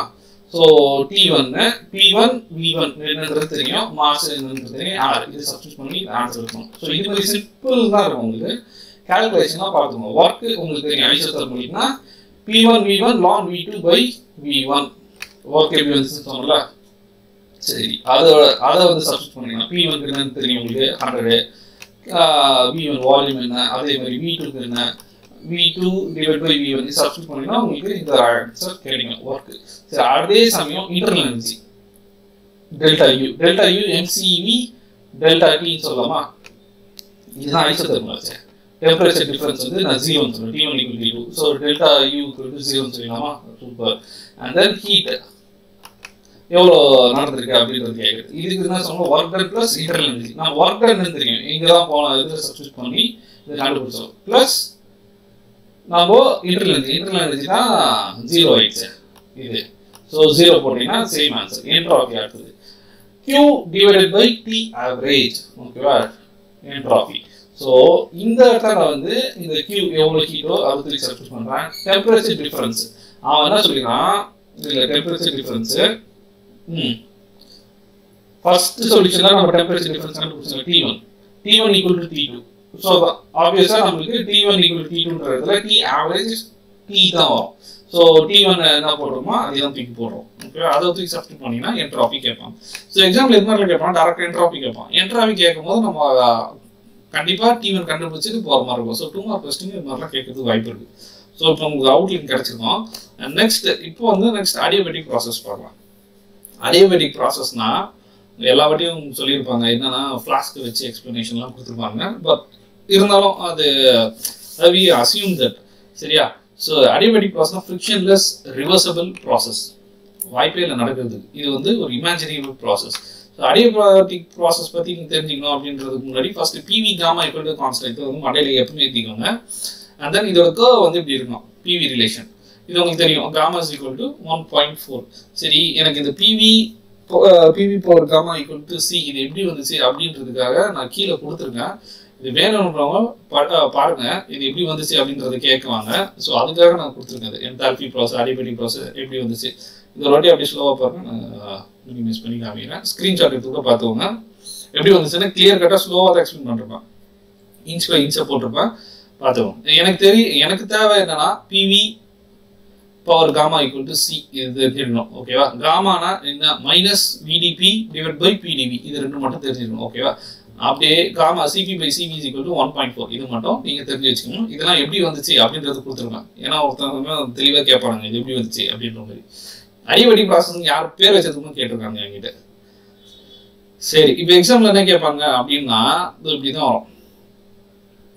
ஸோ டி ஒன்னு பி ஒன் வி ஒன் என்னன்றது தெரியும். மார்க்ஸ் என்னன்றது தெரியும். ஆர் இது சப்ஸ்டியூட் பண்ணி ஆன்சர் இருக்கும் ஸோ இது மாதிரி சிம்பிள் தான் இருக்கும் உங்களுக்கு. கால்குலேஷன் பார்த்துக்கணும் ஒர்க் உங்களுக்கு தெரியும். ஐசோத்தர் பண்ணிட்டுனா P one V one ln V two by V one work எப்படி வந்து சொன்னல சரி. அதை அதை வந்து சப்ஸ்ட் பண்ணிக்கலாம். பி ஒன் என்னன்னு தெரியும் உங்களுக்கு? ஹண்ட்ரடு வி ஒன் வால்யூம் என்ன? அதே மாதிரி வி டூக்கு என்ன? V two divide by V வந்து சப்ஸ்ட் பண்ணினா உங்களுக்கு இந்த ஆன்சர் கிடைக்கும். ஒர்க் சரி அதே சமயம் internal energy delta U delta U MCV delta டின்னு சொல்லலாமா? இதுதான் ஐசோதர்மல் சார் டெம்பரேச்சர் டிஃபரன்ஸ் வந்து நான் ஜீரோன்னு சொல்லுவேன் T one equal T two so delta U equal ஜீரோன்னு சொல்லலாமா சூப்பர் அண்ட் தென் ஹீட் எவ்வளோ நடந்திருக்கு அப்படின்றது கேட்குறது இதுக்கு என்ன சொன்னோம் work done plus internal energy நம்ம ஒர்க் டன் தெரியும். இங்கே தான் போன இது சப்ஸ்டியூட் பண்ணி இதை கண்டுபிடிச்சோம். ப்ளஸ் நம்ம இன்டர்னல் எனர்ஜி இன்டர்னல் எனர்ஜி தான் ஜீரோ ஆயிடுச்சு. இது. ஸோ ஜீரோ போட்டிங்கன்னா சேம் ஆன்சர் என்ட்ராபி அடுத்தது. Q divided by T average ஓகேவா என்ட்ராபி ஸோ இந்த இடத்துல நான் வந்து இந்த கியூ எவ்வளோ ஹீட்டோ அறுபத்தி திருப்பி சப்ஸ்டியூட் பண்ணுறேன் டெம்பரேச்சர் டிஃப்ரென்ஸ் அவன் என்ன சொல்லிக்கிறான்? இதில் டெம்பரேச்சர் டிஃப்ரென்ஸு ம். ஃபர்ஸ்ட் சொல்யூஷன் நம்ம டெம்பரேச்சர் டிஃப்ரென்ஸ் கண்டுபிடிச்சோம். T one T one equal to T two so ஆப்வியஸாக நம்மளுக்கு டி ஒன் ஈக்குவல் டி டூன்றதுல டி ஆவரேஜ் டி தான் வரும். ஸோ டி ஒன் என்ன போடுறோமோ அதே தான் தூக்கி போடுறோம். ஓகே அதை தூக்கி சப்ஸ்டியூட் பண்ணிங்கன்னா என்ட்ராபி கேட்பான். ஸோ எக்ஸாம்பிள் எது மாதிரி கேட்பான் டேரக்ட் என்ட்ராபி கேட்பான். என்ட்ராபி கேட்கும் போது நம்ம கண்டிப்பாக டிவன் கண்டுபிடிச்சிட்டு போகிற மாதிரி இருக்கும். ஸோ டூ மார்க் கொஸ்டின் இது மாதிரிலாம் கேட்கறதுக்கு வாய்ப்பு இருக்கு. ஸோ இப்போ உங்களுக்கு அவுட்லைன் கிடச்சிருக்கோம். நெக்ஸ்ட் இப்போ வந்து நெக்ஸ்ட் அடியோபெட்டிக் ப்ராசஸ் பார்க்கலாம். அடியோபெட்டிக் ப்ராசஸ்னா எல்லா வாட்டியும் சொல்லியிருப்பாங்க. என்னென்னா ஃப்ளாஸ்க்கு வச்சு எக்ஸ்பிளனேஷன்லாம் கொடுத்துருப்பாங்க. பட் இருந்தாலும் அது வி அசியூம் தட் சரியா? So adiabatic process frictionless reversible process வாய்ப்பே இல்லை நடக்கிறது. இது வந்து ஒரு இமேஜினேபிள் ப்ராசஸ் அடியோபேட்டிக் ப்ராசஸ் பற்றி நீங்கள் தெரிஞ்சுக்கணும் அப்படின்றதுக்கு முன்னாடி first PV gamma equal to constant இது வந்து மடையில எப்பவுமே ஏற்றிக்கோங்க அண்ட் தென் இதோட கர்வ் வந்து இப்படி இருக்கும். பிவி ரிலேஷன் இது உங்களுக்கு தெரியும். Gamma is equal to one point four சரி எனக்கு இந்த PV PV power gamma equal to C இது எப்படி வந்துச்சு அப்படின்றதுக்காக நான் கீழே கொடுத்துருக்கேன். இது வேணுன்றவங்க பாருங்க. இது எப்படி வந்துச்சு அப்படின்றத கேட்குவாங்க. ஸோ அதுக்காக நான் கொடுத்துருக்கேன் என் என்தால்பி ப்ராசஸ் அடிபடி ப்ராசஸ் எப்படி வந்துச்சு? இந்த ஒரு வாட்டி அப்படியே ஸ்லோவாக பாருங்க. நான் மினிமைஸ் பண்ணி காமிக்கிறேன். ஸ்க்ரீன்ஷாட் எடுத்து கூட பார்த்துக்கோங்க. எப்படி வந்துச்சுன்னா கிளியர் கட்டாக ஸ்லோவாக தான் எக்ஸ்பிளைன் பண்ணிருப்பேன். இன்ச் பை இன்ச்சை போட்டிருப்பேன். பார்த்துக்கோங்க. எனக்கு தெரியும் எனக்கு தேவை என்னன்னா PV power gamma equal to C இது தெரிஞ்சிடணும் ஓகேவா காமானா என்ன? Minus VDP divide by PDV இது ரெண்டு மட்டும் தெரிஞ்சிடணும் ஓகேவா அப்படியே gamma CP by CP to one point four இது மட்டும் நீங்கள் தெரிஞ்சு வச்சுக்கணும். இதெல்லாம் எப்படி வந்துச்சு அப்படின்றது கொடுத்துருங்க. ஏன்னா ஒருத்தவங்க தெளிவாக கேட்பாங்க. இது எப்படி வந்துச்சு அப்படின்ற மாதிரி. அடிவடி ப்ராசஸ் யார் பேர் வச்சதுக்கும் கேட்டிருக்காங்க என்கிட்ட. சரி இப்போ எக்ஸாம்ல என்ன கேட்பாங்க அப்படின்னா இது இப்படி தான் வரும்.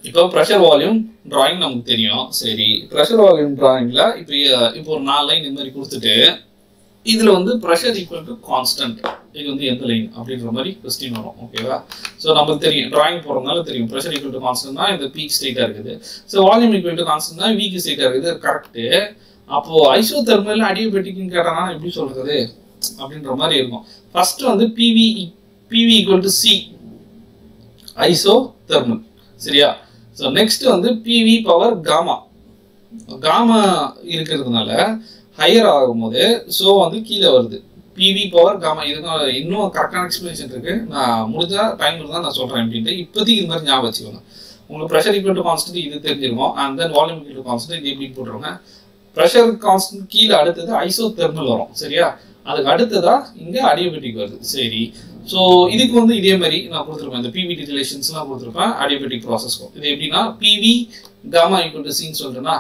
இப்போ ப்ரெஷர் வால்யூம் டிராயிங் நமக்கு தெரியும். சரி ப்ரெஷர் வால்யூம் டிராயிங்ல இப்போ இப்போ ஒரு நாலு லைன் இந்த மாதிரி கொடுத்துட்டு இதில் வந்து ப்ரெஷர் ஈக்குவல் டு கான்ஸ்டன்ட் இது வந்து எந்த லைன் அப்படின்ற மாதிரி கொஸ்டின் வரும் ஓகேவா ஸோ நமக்கு தெரியும் டிராயிங் போகிறதுனால தெரியும். ப்ரெஷர் ஈக்குவல் டு கான்ஸ்டன்ட் தான் இந்த பீக் ஸ்டேட்டாக இருக்குது. So volume equal to constant தான் வீக் ஸ்டேட்டாக இருக்குது. கரெக்டு அப்போது ஐசோ தெர்மல் அடியோபெட்டிக்னு கேட்டாங்கன்னா எப்படி சொல்கிறது அப்படின்ற மாதிரி இருக்கும். ஃபஸ்ட்டு வந்து PV PV equal to C isothermal சரியா? ஸோ நெக்ஸ்ட் வந்து பிவி பவர் காமா காமா இருக்கிறதுனால ஹையர் ஆகும்போது ஸோ வந்து கீழே வருது. பிவி பவர் காமா இதுக்கு இன்னும் கரெக்டான எக்ஸ்பிளேஷன் இருக்கு. நான் முடிஞ்சா டைம் இருந்தால் நான் சொல்றேன் அப்படின்ட்டு இப்போதைக்கு இது மாதிரி ஞாபகம் வச்சுக்கோங்க. உங்களுக்கு ப்ரெஷர் ஈக்குவல் டு கான்ஸ்டன்ட் இது தெரிஞ்சிருக்கும். And then volume equal to constant இது எப்படி போட்டுருங்க ப்ரெஷர் கான்ஸ்டன்ட் கீழே அடுத்தது ஐசோ தெர்மல் வரும். சரியா? அதுக்கு அடுத்ததா இங்க அடியோபெட்டிக் வருது. சரி. ஸோ இதுக்கு வந்து இதே மாதிரி நான் கொடுத்துருப்பேன். இந்த பிவி ரிலேஷன்ஸ்லாம் கொடுத்துருப்பேன். அடியோபெட்டிக் ப்ராசஸ்க்கும் இது எப்படின்னா பிவி காமா ஈக்குவல் டு சின்னு சொல்றேன்னா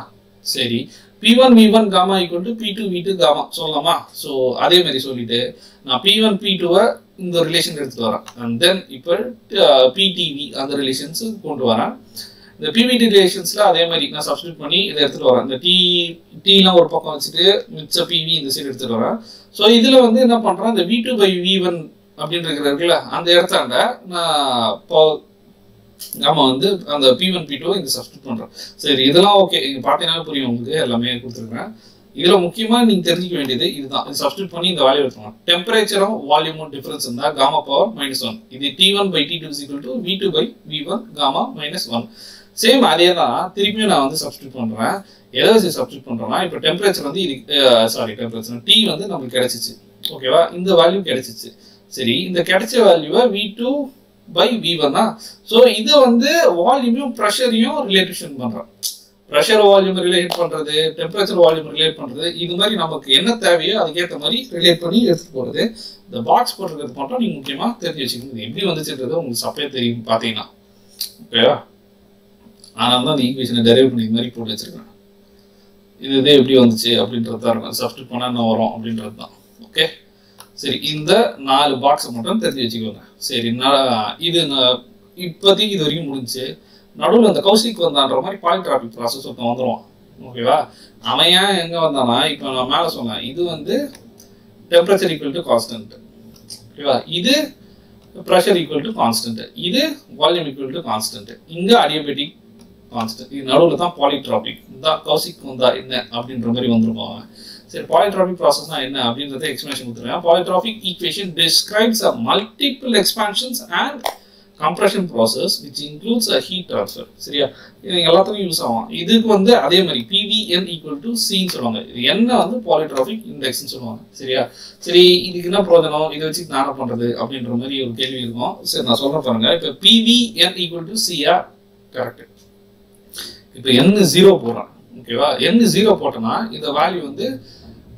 சரி. P one V one gamma equal to P two V two gamma சொல்லலாமா? ஸோ அதே மாதிரி சொல்லிட்டு நான் பி ஒன் பி டூவை இந்த ரிலேஷன் எடுத்துட்டு வரேன். அண்ட் தென் இப்போ பிடிவி அந்த ரிலேஷன்ஸ் கொண்டு வரேன். இந்த பிவிடி ரிலேஷன்ஸில் அதே மாதிரி நான் சப்ஸ்டியூட் பண்ணி இதை எடுத்துகிட்டு வரேன். இந்த டி டீலாம் ஒரு பக்கம் வச்சுட்டு மிச்ச பிவி இந்த சைடு எடுத்துகிட்டு வரேன். ஸோ இதில் வந்து என்ன பண்ணுறேன் இந்த V two by V one அப்படின்னு இருக்குல்ல அந்த இடத்தாண்ட நான் நம்ம வந்து அந்த பி ஒன் பி டூ இந்த சப்ஸ்டியூட் பண்றோம். சரி இதெல்லாம் ஓகே இங்க பார்த்தீங்கன்னா புரியும் உங்களுக்கு. எல்லாமே கொடுத்துருக்கேன். இதுல முக்கியமா நீங்க தெரிஞ்சுக்க வேண்டியது இதுதான். இது சப்ஸ்டியூட் பண்ணி இந்த வேல்யூ எடுத்துக்கலாம் டெம்பரேச்சரும் வால்யூமும் டிஃபரன்ஸ் இருந்தா காமா பவர் மைனஸ் ஒன் இது T one by T two equal to V two by V one gamma minus one same அதே தான். திருப்பியும் நான் வந்து சப்ஸ்டியூட் பண்றேன். எதை வச்சு சப்ஸ்டியூட் பண்றோம்னா இப்போ டெம்பரேச்சர் வந்து இது சாரி டெம்பரேச்சர் டி வந்து நமக்கு கிடைச்சிச்சு. ஓகேவா இந்த வேல்யூ கிடைச்சிச்சு. சரி இந்த கிடைச்ச வேல்யூவை வி டூ பை வி தான். ஸோ இது வந்து வால்யூமையும் ப்ரெஷரையும் ரிலேட்டேஷன் பண்ணுறோம் ப்ரெஷர் வால்யூம் ரிலேட் பண்ணுறது டெம்பரேச்சர் வால்யூம் ரிலேட் பண்ணுறது இது மாதிரி நமக்கு என்ன தேவையோ அதுக்கேற்ற மாதிரி ரிலேட் பண்ணி எடுத்துகிட்டு போகிறது இந்த பாக்ஸ் போட்டிருக்கிறது மட்டும் நீங்கள் முக்கியமாக தெரிஞ்சு வச்சுக்கணும் இது எப்படி வந்துச்சுன்றது உங்களுக்கு சப்பையே தெரியும் பார்த்தீங்கன்னா. ஓகேவா? ஆனால் தான் இந்த ஈக்குவேஷனை டெரைவ் பண்ணி இது மாதிரி போட்டு வச்சிருக்கேன். இது இது எப்படி வந்துச்சு அப்படின்றது தான் இருக்கும் சப்ஸ்டியூட் பண்ணால் என்ன வரும் அப்படின்றது தான். ஓகே சரி இந்த நாலு பாக்ஸை மட்டும் தெரிஞ்சு வச்சுக்கோங்க. சரி நான் இது இப்போதைக்கு இது வரைக்கும் முடிஞ்சு நடுவில் அந்த கௌசிக் வந்தான்ற மாதிரி பாலிட்ராபிக் ப்ராசஸ் ஒருத்தன் வந்துடுவான் ஓகேவா அவன் ஏன் எங்கே வந்தானா இப்போ நான் மேலே சொன்னேன் இது வந்து டெம்பரேச்சர் ஈக்குவல் டு கான்ஸ்டன்ட் ஓகேவா இது ப்ரெஷர் ஈக்குவல் டு கான்ஸ்டன்ட் இது வால்யூம் ஈக்குவல் டு கான்ஸ்டன்ட் இங்கே அடியபெட்டிக் கான்ஸ்டன்ட் இது நடுவில் தான் பாலிட்ராபிக் இந்த கௌசிக் வந்தா என்ன? அப்படின்ற மாதிரி வந்துருப்பாங்க சரி பாலிட்ராபிக் ப்ராசஸ்னா என்ன அப்படின்றத எக்ஸ்பிளேஷன் கொடுத்துருவேன் polytropic equation describes a multiple expansions and compression process which includes a heat transfer சரியா? இது எல்லாத்துக்கும் யூஸ் ஆகும். இதுக்கு வந்து அதே மாதிரி பிவிஎன் ஈக்குவல் டு சின்னு சொல்லுவாங்க. இது என்ன வந்து பாலிட்ராபிக் இண்டெக்ஸ்னு சொல்லுவாங்க. சரியா? சரி இதுக்கு என்ன பிரோஜனம் இதை வச்சு நான் என்ன அப்படின்ற மாதிரி ஒரு கேள்வி இருக்கும். சரி நான் சொல்றேன் பாருங்க. இப்போ பிவிஎன் ஈக்குவல் டு சியா கரெக்ட் இப்போ என் ஜீரோ போடுறான். ஓகேவா? என்ன ஜீரோ போட்டோம்னா இந்த வேல்யூ வந்து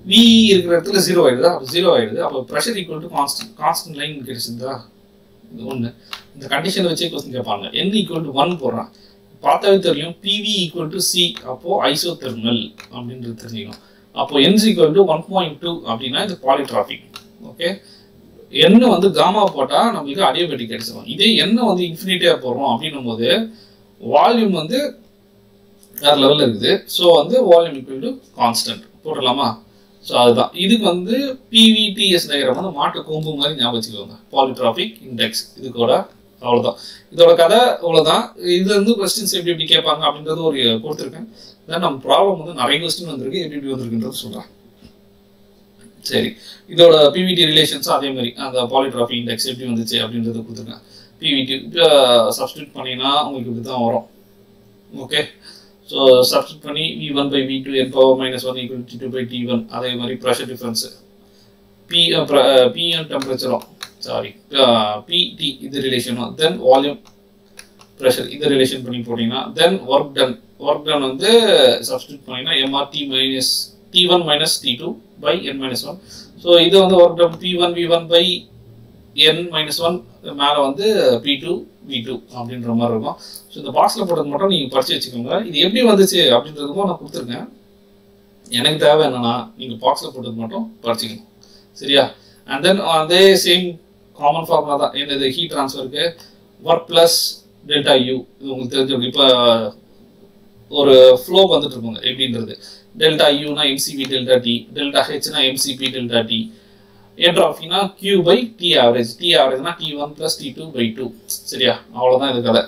வி இருக்கிற இடத்துல ஜீரோ ஆயிடுதா. அப்போ ஜீரோ ஆயிடுது. அப்போ pressure equal to constant constant line கிடைச்சிருந்தா இது ஒன்று இந்த கண்டிஷனை வச்சே கொஸ்டின் கேட்பாங்க. என் ஈக்குவல் டு ஒன் போடுறான். பார்த்தாவே தெரியும். பிவி ஈக்குவல் டு சி அப்போது ஐசோ தெர்மல் அப்படின்றது தெரிஞ்சுக்கணும். அப்போது N equal to one point two அப்படின்னா இது பாலிட்ராஃபிக் ஓகே என்ன வந்து காமா போட்டால் நம்மளுக்கு அடியோபேட்டிக் கிடைச்சிடும் இதே எண்ணெய் வந்து இன்ஃபினிட்டியாக போடுறோம் அப்படின்னும் போது வால்யூம் வந்து வேறு லெவலில் இருக்குது. ஸோ வந்து வால்யூம் ஈக்குவல் டு கான்ஸ்டன்ட் போட்டுடலாமா? ஸோ அதுதான். இதுக்கு வந்து பிவிடிஎஸ் டயக்ராம் வந்து மாட்டு கொம்பு மாதிரி ஞாபகம் வச்சுக்கோங்க. பாலிட்ராபிக் இண்டெக்ஸ் இது கூட அவ்வளோதான் இதோட கதை அவ்வளோதான் இது வந்து கொஸ்டின்ஸ் எப்படி எப்படி கேட்பாங்க அப்படின்றது ஒரு கொடுத்துருக்கேன். தென் நம்ம ப்ராப்ளம் வந்து நிறைய கொஸ்டின் வந்திருக்கு. எப்படி எப்படி வந்திருக்குன்றது சொல்கிறேன் சரி. இதோட பிவிடி ரிலேஷன்ஸும் அதே மாதிரி. அந்த பாலிட்ராஃபி இண்டெக்ஸ் எப்படி வந்துச்சு அப்படின்றத கொடுத்துருக்கேன். பிவிடி சப்ஸ்டியூட் பண்ணிங்கன்னா உங்களுக்கு இப்படி தான் வரும். ஓகே ஸோ சப்ஸ்ட் பண்ணி V one by V two N power minus one equal T two by T one அதே மாதிரி ப்ரெஷர் டிஃப்ரென்ஸு பி பிஎன் டெம்பரேச்சரும் சாரி பிடி இது ரிலேஷனும் தென் வால்யூம் ப்ரெஷர் இதை ரிலேஷன் பண்ணி போட்டிங்கன்னா then work done work done வந்து சப்ஸ்டியூட் பண்ணிங்கன்னா MRT minus T one minus T two by N minus one so இது வந்து work done P one V one by N minus one மேலே வந்து பி டூ வி டூ அப்படின்ற மாதிரி இருக்கும். ஸோ இந்த பாக்ஸில் போட்டது மட்டும் நீங்கள் பறிச்சு வச்சுக்கோங்க. இது எப்படி வந்துச்சு அப்படின்றதுக்கும் நான் கொடுத்துருக்கேன். எனக்கு தேவை என்னென்னா நீங்கள் பாக்ஸில் போட்டது மட்டும் பறிச்சிக்கணும். சரியா? அண்ட் தென் uh, அதே சேம் காமன் ஃபார்மாக தான். என்னது? ஹீட் ட்ரான்ஸ்ஃபருக்கு ஒர்க் ப்ளஸ் டெல்டா யூ இது உங்களுக்கு தெரிஞ்சிருக்கும் இப்போ ஒரு ஃப்ளோ வந்துட்டு இருக்குங்க. எப்படின்றது? டெல்டா யூனா எம்சிபி டெல்டா டி டெல்டா ஹெச்னா MCP delta T என்ட்ராஃபினா Q by T average T ஆவரேஜ்னா T one plus T two by two சரியா? அவ்வளோதான் இது கதை.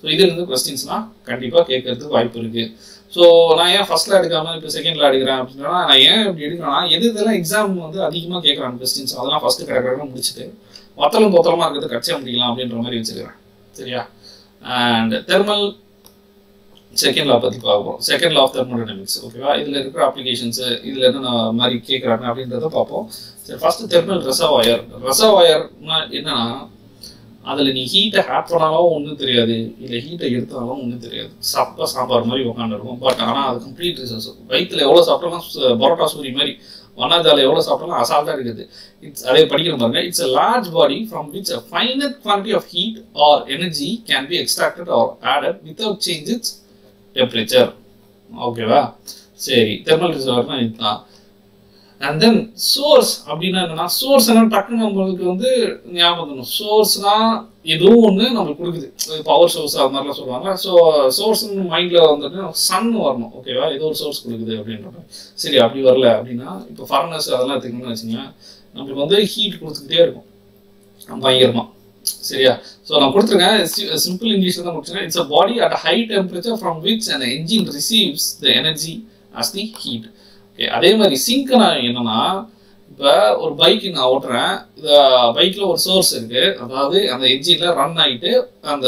ஸோ இது இருந்து கொஸ்டின்ஸ்லாம் கண்டிப்பாக கேட்கறதுக்கு வாய்ப்பு இருக்குது ஸோ நான் ஏன் ஃபஸ்ட்டில் எடுக்காமல் இப்போ செகண்டில் எடுக்கிறேன் அப்படின்னா நான் ஏன் இப்படி எடுக்கிறேன்னா எது இதெல்லாம் எக்ஸாம் வந்து அதிகமாக கேட்குறாங்க கொஸ்டின்ஸ் அதெல்லாம் ஃபஸ்ட்டு கிடக்கிறத முடிச்சுட்டு மொத்தலும் பொத்தலமாக இருக்கிறது கட்சியாக முடிக்கலாம் அப்படின்ற மாதிரி வச்சுக்கிறேன் சரியா? அண்ட் தெர்மல் செகண்ட் லா பற்றி பார்ப்போம். செகண்ட் லா ஆஃப் தெர்மோடைனமிக்ஸ் ஓகேவா இதில் இருக்கிற அப்ளிகேஷன்ஸு இதில் என்ன மாதிரி கேட்குறாங்க அப்படின்றத பார்ப்போம். ஃபஸ்ட்டு தெர்மல் ரெசவாயர் ரெசவாயர்னா என்னன்னா அதில் நீ ஹீட்டை ஆட் பண்ணாலும் ஒன்றும் தெரியாது. இல்லை ஹீட்டை எடுத்தாலும் ஒன்றும் தெரியாது. சாப்பிட்டா சாம்பார் மாதிரி உட்காந்துருக்கும் பட் ஆனால் அது கம்ப்ளீட் ரிசர்ஸ் வயிற்றுல எவ்வளோ சாப்பிட்டாலும் பரோட்டா சூரி மாதிரி வண்ணாஜால எவ்வளோ சாப்பிட்டாலும் அசால்ட்டாக இருக்குது. இட்ஸ் அதே படிக்கிற பாருங்க. It's a large body from which a finite quantity of heat or energy can be extracted or added without change its temperature ஓகேவா சரி. தெர்மல் ரிசர்வர்னா இதுதான். அண்ட் தென் சோர்ஸ் அப்படின்னா என்னன்னா சோர்ஸ் என்ன டக்குன்னு நம்மளுக்கு வந்து ஞாபகம் சோர்ஸ்னா ஏதோ ஒன்று நம்மளுக்கு கொடுக்குது. பவர் சோர்ஸ் அது மாதிரிலாம் சொல்லுவாங்க ஸோ சோர்ஸ்னு மைண்டில் வந்துட்டு சன் வரணும். ஓகேவா ஏதோ ஒரு சோர்ஸ் கொடுக்குது அப்படின்ற சரி அப்படி வரல அப்படின்னா இப்போ ஃபாரினர்ஸ் அதெல்லாம் எடுத்துக்கணும்னு வச்சுக்கோங்க நம்மளுக்கு வந்து ஹீட் கொடுத்துக்கிட்டே இருக்கும். பயங்கரமாக சரியா? ஸோ நான் கொடுத்துருக்கேன். சிம்பிள் இங்கிலீஷில் தான் கொடுத்துருக்கேன். It's a body at high temperature from which and engine receives the energy as the heat அதே மாதிரி சிங்க் நான் என்னன்னா இப்போ ஒரு பைக் நான் ஓட்டுறேன். இந்த பைக்கில் ஒரு சோர்ஸ் இருக்கு. அதாவது அந்த என்ஜினில் ரன் ஆகிட்டு அந்த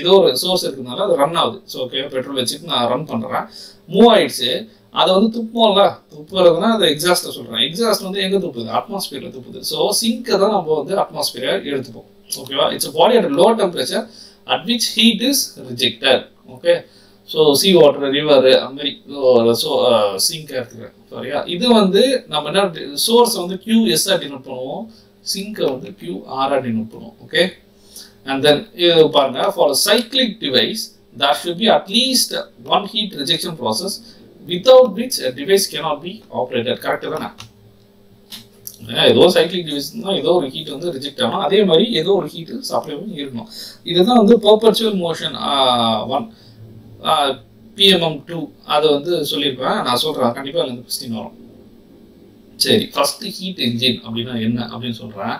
ஏதோ ஒரு சோர்ஸ் இருக்கிறதுனால அது ரன் ஆகுது. ஸோ ஓகே பெட்ரோல் வச்சுட்டு நான் ரன் பண்ணுறேன் மூவ் ஆகிடுச்சு அதை வந்து துப்போம்ல துப்புறதுனா அது எக்ஸாஸ்ட்டை சொல்கிறேன் எக்ஸாஸ்ட் வந்து எங்கே துப்புது? அட்மாஸ்பியரில் துப்புது. ஸோ சிங்கை தான் நம்ம வந்து அட்மாஸ்பியரை எடுத்துப்போம். ஓகேவா it's body at low temperature at which heat is rejected okay so sea water river அந்த மாதிரி ஸோ சிங்க் எடுத்துக்கிறேன். சரியா இது வந்து நம்ம என்ன சோர்ஸ் வந்து கியூ எஸ்ஆர் டினோட் பண்ணுவோம் சிங்கை வந்து கியூ ஆர்ஆர் டினோட் பண்ணுவோம் ஓகே அண்ட் தென் இது பாருங்க. For cyclic device that should be at least one heat rejection process. Without which a device cannot be operated. தானே? ஏதோ சைக்கிளிக் டிவைஸ்னா ஏதோ ஒரு ஹீட் வந்து ரிஜெக்ட் ஆகணும் அதே மாதிரி ஏதோ ஒரு ஹீட்டு சப்ளை பண்ணி இருக்கணும். இதுதான் வந்து perpetual motion one PMM two அதை வந்து சொல்லியிருப்பேன். நான் சொல்கிறேன் கண்டிப்பாக அதில் கொஸ்டின் வரும். சரி ஃபஸ்ட்டு ஹீட் என்ஜின் அப்படின்னா என்ன அப்படின்னு சொல்கிறேன்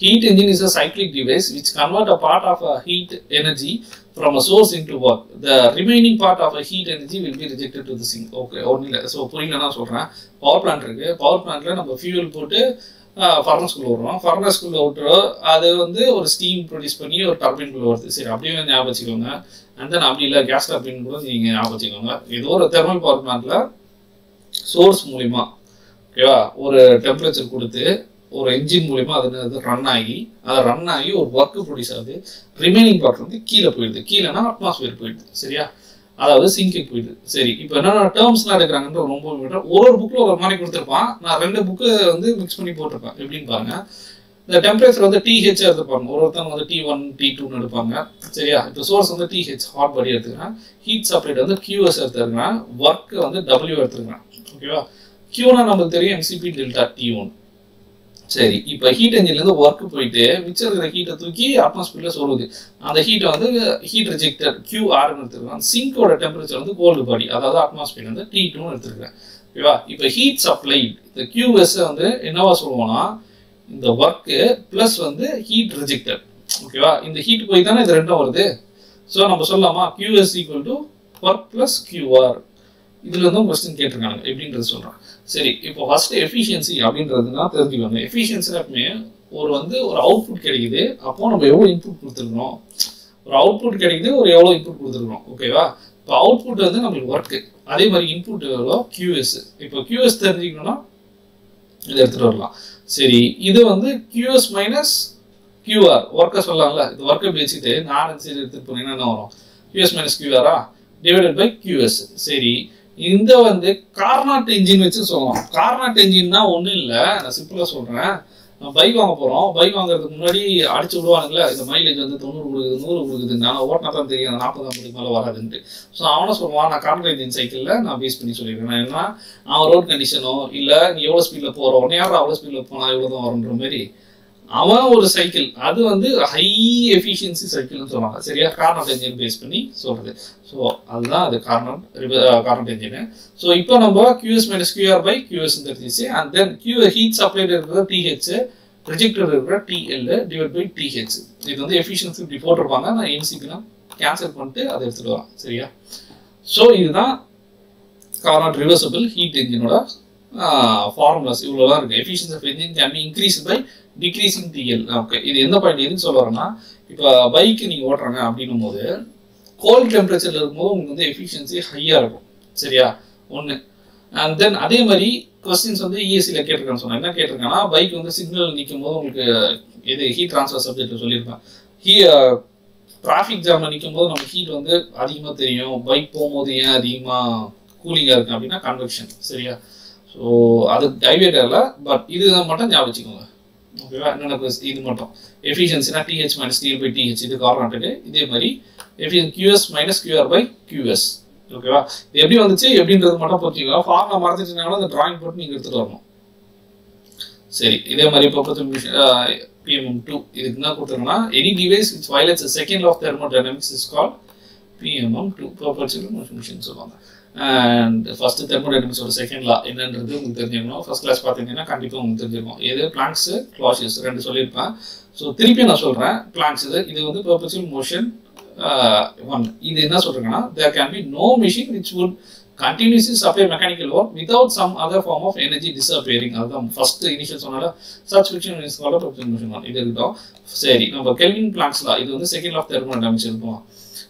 heat engine is a cyclic device which convert part of a heat energy from from a source into work. The remaining part of a heat energy will be rejected to the sink. Okay ஒன்றும் இல்லை. ஸோ புரியலன்னா சொல்கிறேன் பவர் பிளான்ட் இருக்கு. பவர் பிளான்ட்ல நம்ம ஃபியூல் போட்டு ஃபர்னஸ்குள்ளே விடுறோம். ஃபர்னஸ்குள்ளே விட்டுறோம் அது வந்து ஒரு ஸ்டீம் ப்ரொடியூஸ் பண்ணி ஒரு டர்பின்குள்ளே வருது. சரி அப்படியே ஞாபகம் வச்சுக்கோங்க. அண்ட் தென் அப்படி இல்லை கேஸ் டர்பின் கூட நீங்கள் ஞாபகம் வச்சுக்கோங்க. ஏதோ ஒரு தெர்மல் பவர் பிளான்ட்டில் சோர்ஸ் மூலிமா ஓகேவா ஒரு டெம்பரேச்சர் கொடுத்து ஒரு என்ஜின் மூலிமா அது ரன் ஆகி அதை ரன் ஆகி ஒரு ஒர்க்கு ப்ரொடியூஸ் ஆகுது ரிமைனிங் பார்ட் வந்து கீழே போயிடுது. கீழேனா அட்மாஸ்பியர் போயிடுது சரியா? அதாவது சிங்கிங் போயிடுது. சரி இப்போ என்னென்ன டேர்ம்ஸ்லாம் எடுக்கிறாங்கன்ற ரொம்ப ஒரு ஒரு புக்கில் ஒரு மாதிரி கொடுத்துருப்பான். நான் ரெண்டு புக்கு வந்து மிக்ஸ் பண்ணி போட்டிருப்பேன். எப்படின்னு பாருங்கள் இந்த டெம்பரேச்சர் வந்து டிஹெச் எடுத்துப்பாங்க ஒரு ஒருத்தவங்க வந்து டி ஒன் டி டூன்னு எடுப்பாங்க. சரியா? இப்போ சோர்ஸ் வந்து டிஹெச் ஹாட் பாடி எடுத்துக்கிறேன். ஹீட் சப்ளைட் வந்து கியூஎஸ் எடுத்துருக்கிறேன் ஒர்க் வந்து டபிள்யூ எடுத்துருக்கிறேன் ஓகேவா கியூனா நமக்கு தெரியும் எம்சிபி டெல்டா டி ஒன் சரி இப்போ ஹீட் இன்ஜின்லேருந்து ஒர்க் போயிட்டு மிச்சம் இருக்கிற ஹீட்டை தூக்கி அட்மாஸ்பியரில் சொல்லுது. அந்த ஹீட்டை வந்து ஹீட் ரிஜெக்டர் கியூ ஆர்னு எடுத்துருக்கேன் சிங்கோட டெம்பரேச்சர் வந்து கோல்டு பாடி அதாவது அட்மாஸ்பியர் வந்து டி டூன்னு எடுத்துருக்கேன் ஓகேவா இப்போ ஹீட் சப்ளை இந்த கியூஎஸ்ஸை வந்து என்னவா சொல்லுவோம்னா இந்த ஒர்க்கு ப்ளஸ் வந்து ஹீட் ரிஜெக்டட் ஓகேவா இந்த ஹீட் போய் தானே இது ரெண்டும் வருது? ஸோ நம்ம சொல்லலாமா? QS equal to work plus QR இதில் வந்து கொஸ்டின் கேட்டிருக்காங்க. எப்படின்றது சொல்றேன். சரி இப்போ ஃபர்ஸ்ட் எஃபிஷியன்சி அப்படின்றதுனா தெரிஞ்சுக்கோங்க எஃபிஷியன்சிலுமே ஒரு வந்து ஒரு அவுட்புட் கிடைக்குது. அப்போ நம்ம எவ்வளோ இன்புட் கொடுத்துருக்கோம் ஒரு அவுட்புட் கிடைக்குது ஒரு எவ்வளோ இன்புட் கொடுத்துருக்கோம் ஓகேவா இப்போ அவுட்புட் வந்து நம்மளுக்கு ஒர்க்கு அதே மாதிரி இன்புட் எவ்வளோ கியூஎஸ் இப்போ கியூஎஸ் தெரிஞ்சுக்கணும்னா இதை எடுத்துகிட்டு வரலாம். சரி இது வந்து கியூஎஸ் மைனஸ் கியூஆர் ஒர்க்கை சொல்லலாம்ல இது ஒர்க்கை பேசிட்டு வச்சுட்டு நான் சரி எடுத்துகிட்டு போனீங்கன்னா என்ன வரும்? கியூஎஸ் மைனஸ் கியூஆரா டிவைடட் பை கியூஎஸ் சரி இந்த வந்து கார்னாட் என்ஜின் வச்சு சொல்லலாம். கார்னாட் என்ஜின்னா ஒன்றும் இல்லை நான் சிம்பிளாக சொல்கிறேன் பைக் வாங்க போகிறோம் பைக் வாங்குறதுக்கு முன்னாடி அடிச்சு விடுவானுங்களே இந்த மைலேஜ் வந்து தொண்ணூறு கொடுக்குது நூறு கொடுக்குது. நான் ஓட்டினா தான் தெரியும் அந்த நாற்பது ஐம்பதுக்கு மேலே வராதுன்ட்டு. ஸோ அவனை சொல்லுவான் நான் கார்னாட் இன்ஜின் சைக்கிளில் நான் பேஸ் பண்ணி சொல்லியிருக்கேன் ஏன்னா அவன் ரோட் கண்டிஷனோ இல்லை நீ எவ்வளோ ஸ்பீடில் போகிற உடனே யாரும் அவ்வளோ ஸ்பீடில் போனால் எவ்வளோ தான் வரும்ன்ற மாதிரி அவன் ஒரு சைக்கிள் அது வந்து ஹை எஃபிஷியன்சி சைக்கிள்னு சொல்லுவாங்க. சரியா? கார்னட் என்ஜின் பேஸ் பண்ணி சொல்றது. ஸோ அதுதான் அது கார்னட் கார்னட் என்ஜின் ஸோ இப்போ நம்ம QS minus QR by QS தெரிஞ்சிச்சு. And then Q heat supplied இருக்கிற டிஹெச் ப்ரொஜெக்டர் இருக்கிற டிஎல் டிவைட் பை டிஹெச் இது வந்து எஃபிஷியன்சி இப்படி போட்டிருப்பாங்க. நான் எம்சிபிலாம் கேன்சல் பண்ணிட்டு அதை எடுத்துடுவான் வரேன். சரியா? ஸோ இதுதான் கார்னட் ரிவர்சபிள் ஹீட் என்ஜினோட ஃபார்முலாஸ் இவ்வளோதான் இருக்குது efficiency of engine can be increase by decreasing TL okay இது எந்த பாயிண்ட் எதுன்னு சொல்ல வரேன்னா இப்போ பைக் நீங்கள் ஓட்டுறாங்க அப்படின்னும் போது கோல்ட் டெம்பரேச்சரில் இருக்கும்போது உங்களுக்கு வந்து எஃபிஷியன்சி ஹையாக இருக்கும். சரியா? ஒன்று அண்ட் தென் அதே மாதிரி கொஸ்டின்ஸ் வந்து இஎஸ்சியில் கேட்டிருக்கான்னு சொன்னேன். என்ன கேட்டிருக்காங்கன்னா பைக் வந்து சிக்னல் நிற்கும் போது உங்களுக்கு எது ஹீட் ட்ரான்ஸ்ஃபர் சப்ஜெக்ட் சொல்லியிருப்பேன் ஹீ டிராஃபிக் uh, ஜாமில் நிற்கும் போது நமக்கு ஹீட் வந்து அதிகமாக தெரியும். பைக் போகும்போது ஏன் அதிகமாக கூலிங்காக இருக்குது அப்படின்னா கன்வெக்ஷன் சரியா? ஸோ அது டைவேட்டரில் பட் இது மட்டும் ஞாபகம் வச்சுக்கோங்க. ஓகேவா என்னென்ன இது மட்டும். எஃபிஷியன்சினா TH minus TL by TH இது கார்னாட்டுக்கு இதே மாதிரி efficiency QS minus QR by QS ஓகேவா இது எப்படி வந்துச்சு? எப்படின்றது மட்டும் புரிஞ்சுக்கோ ஃபார்முலா மறந்துட்டீங்கன்னா அந்த டிராயிங் போட்டு நீங்கள் எடுத்துகிட்டு வரணும். சரி இதே மாதிரி இப்போ பிஎம்எம் டூ இதுக்கு என்ன கொடுத்துருங்கன்னா any device which violates second of thermodynamics is call PMM two perpetual motion machine சொல்லுவாங்க. அண்ட் ஃபர்ஸ்ட் தெர்மோடைனமிக்ஸோட செகண்ட் லா என்னன்றது உங்களுக்கு தெரிஞ்சுக்கணும் ஃபஸ்ட் கிளாஸ் பார்த்தீங்கன்னா கண்டிப்பாக உங்களுக்கு தெரிஞ்சிருக்கும். எது? பிளாங்க்ஸ் க்ளாஷஸ் ரெண்டு சொல்லியிருப்பேன். ஸோ திருப்பி நான் சொல்கிறேன் பிளாங்க்ஸ் இது இது வந்து பர்பச்சுவல் மோஷன் ஒன் இது என்ன சொல்கிறேங்கன்னா there can be no machine which would continuously supply mechanical work without some other form of energy disappearing அதுதான் ஃபர்ஸ்ட் இனிஷியல் சொன்னால சர்ச் ஃபிக்ஷன் இஸ் கால்ட் ப்ரொபஷன் இது இருக்கட்டும். சரி நம்ம கெல்வின் பிளாங்க்ஸ்ல இது வந்து செகண்ட் ஆஃப் தெர்மோடைனமிக்ஸ் இருக்கும்?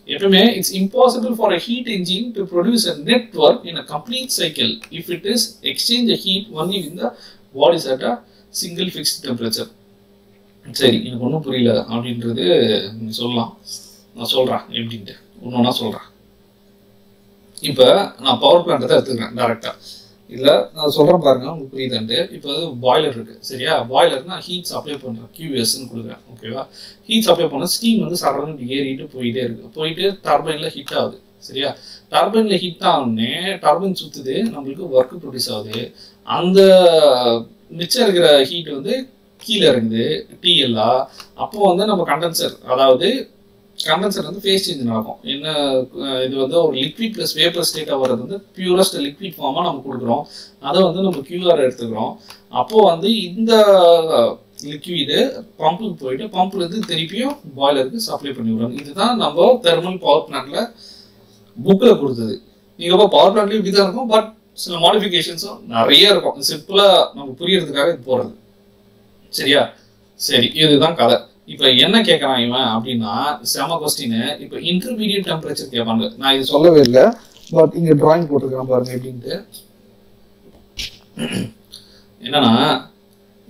எப்பவுமே it's impossible for a heat engine to produce a net work in a complete cycle if it is exchange a heat only in the bodies at a single fixed temperature சரி எனக்கு ஒன்றும் புரியல அப்படின்றது சொல்லலாம். நான் சொல்கிறேன் எப்படின்ட்டு. ஒன்று ஒன்றா சொல்கிறேன் இப்போ நான் பவர் பிளான்ட்டை தான் எடுத்துக்கிறேன் டேரெக்டாக இல்லை நான் சொல்கிறேன் பாருங்க உங்களுக்கு புரியுதுண்டு இப்போ பாய்லர் இருக்குது சரியா? பாய்லர் ஹீட்ஸ் ஹீட் பண்ணுறேன் கியூஎஸ்ன்னு கொடுக்குறேன் ஓகேவா ஹீட் அப்ளை பண்ண ஸ்டீம் வந்து சடன்னு ஏறிட்டு போயிட்டே இருக்குது போயிட்டு டர்பைனில் ஹிட் ஆகுது சரியா? டர்பைனில் ஹிட் ஆகுனே டர்பைன் சுற்றுது நம்மளுக்கு ஒர்க் ப்ரொடியூஸ் ஆகுது. அந்த மிச்சம் இருக்கிற ஹீட் வந்து கீழே இருந்து டிஎல்லா அப்போ வந்து நம்ம கண்டென்சர் அதாவது கண்டென்சர் வந்து ஃபேஸ் சேஞ்ச் நடக்கும். என்ன இது வந்து ஒரு லிக்விட் ப்ளஸ் வேப்பர் ஸ்டேட்டாக வர்றது வந்து பியூரஸ்ட் லிக்விட் ஃபார்மாக நம்ம கொடுக்குறோம். அதை வந்து நம்ம கியூஆர் எடுத்துக்கிறோம். அப்போது வந்து இந்த லிக்விடு பம்புக்கு போயிட்டு பம்ப்லேருந்து திருப்பியும் பாய்லருக்கு சப்ளை பண்ணி விடுறாங்க இதுதான் நம்ம தெர்மல் பவர் பிளான்ட்ல புக்கில் கொடுத்தது. நீங்கள் இப்போ பவர் பிளான்ட்லேயும் இப்படி தான் இருக்கும் பட் சில மாடிஃபிகேஷன்ஸும் நிறைய இருக்கும். சிம்பிளாக நம்ம புரியறதுக்காக இது போகிறது சரியா? சரி இதுதான் கதை. இப்போ என்ன கேட்குறான் இவன் அப்படின்னா செம கொஸ்டின் இப்போ இன்டர்மீடியட் டெம்பரேச்சர் கேட்பாங்க நான் இது சொல்லவே இல்லை பட் இங்கே டிராயிங் போட்டிருக்கிறேன் பாருங்க எப்படின்ட்டு. என்னன்னா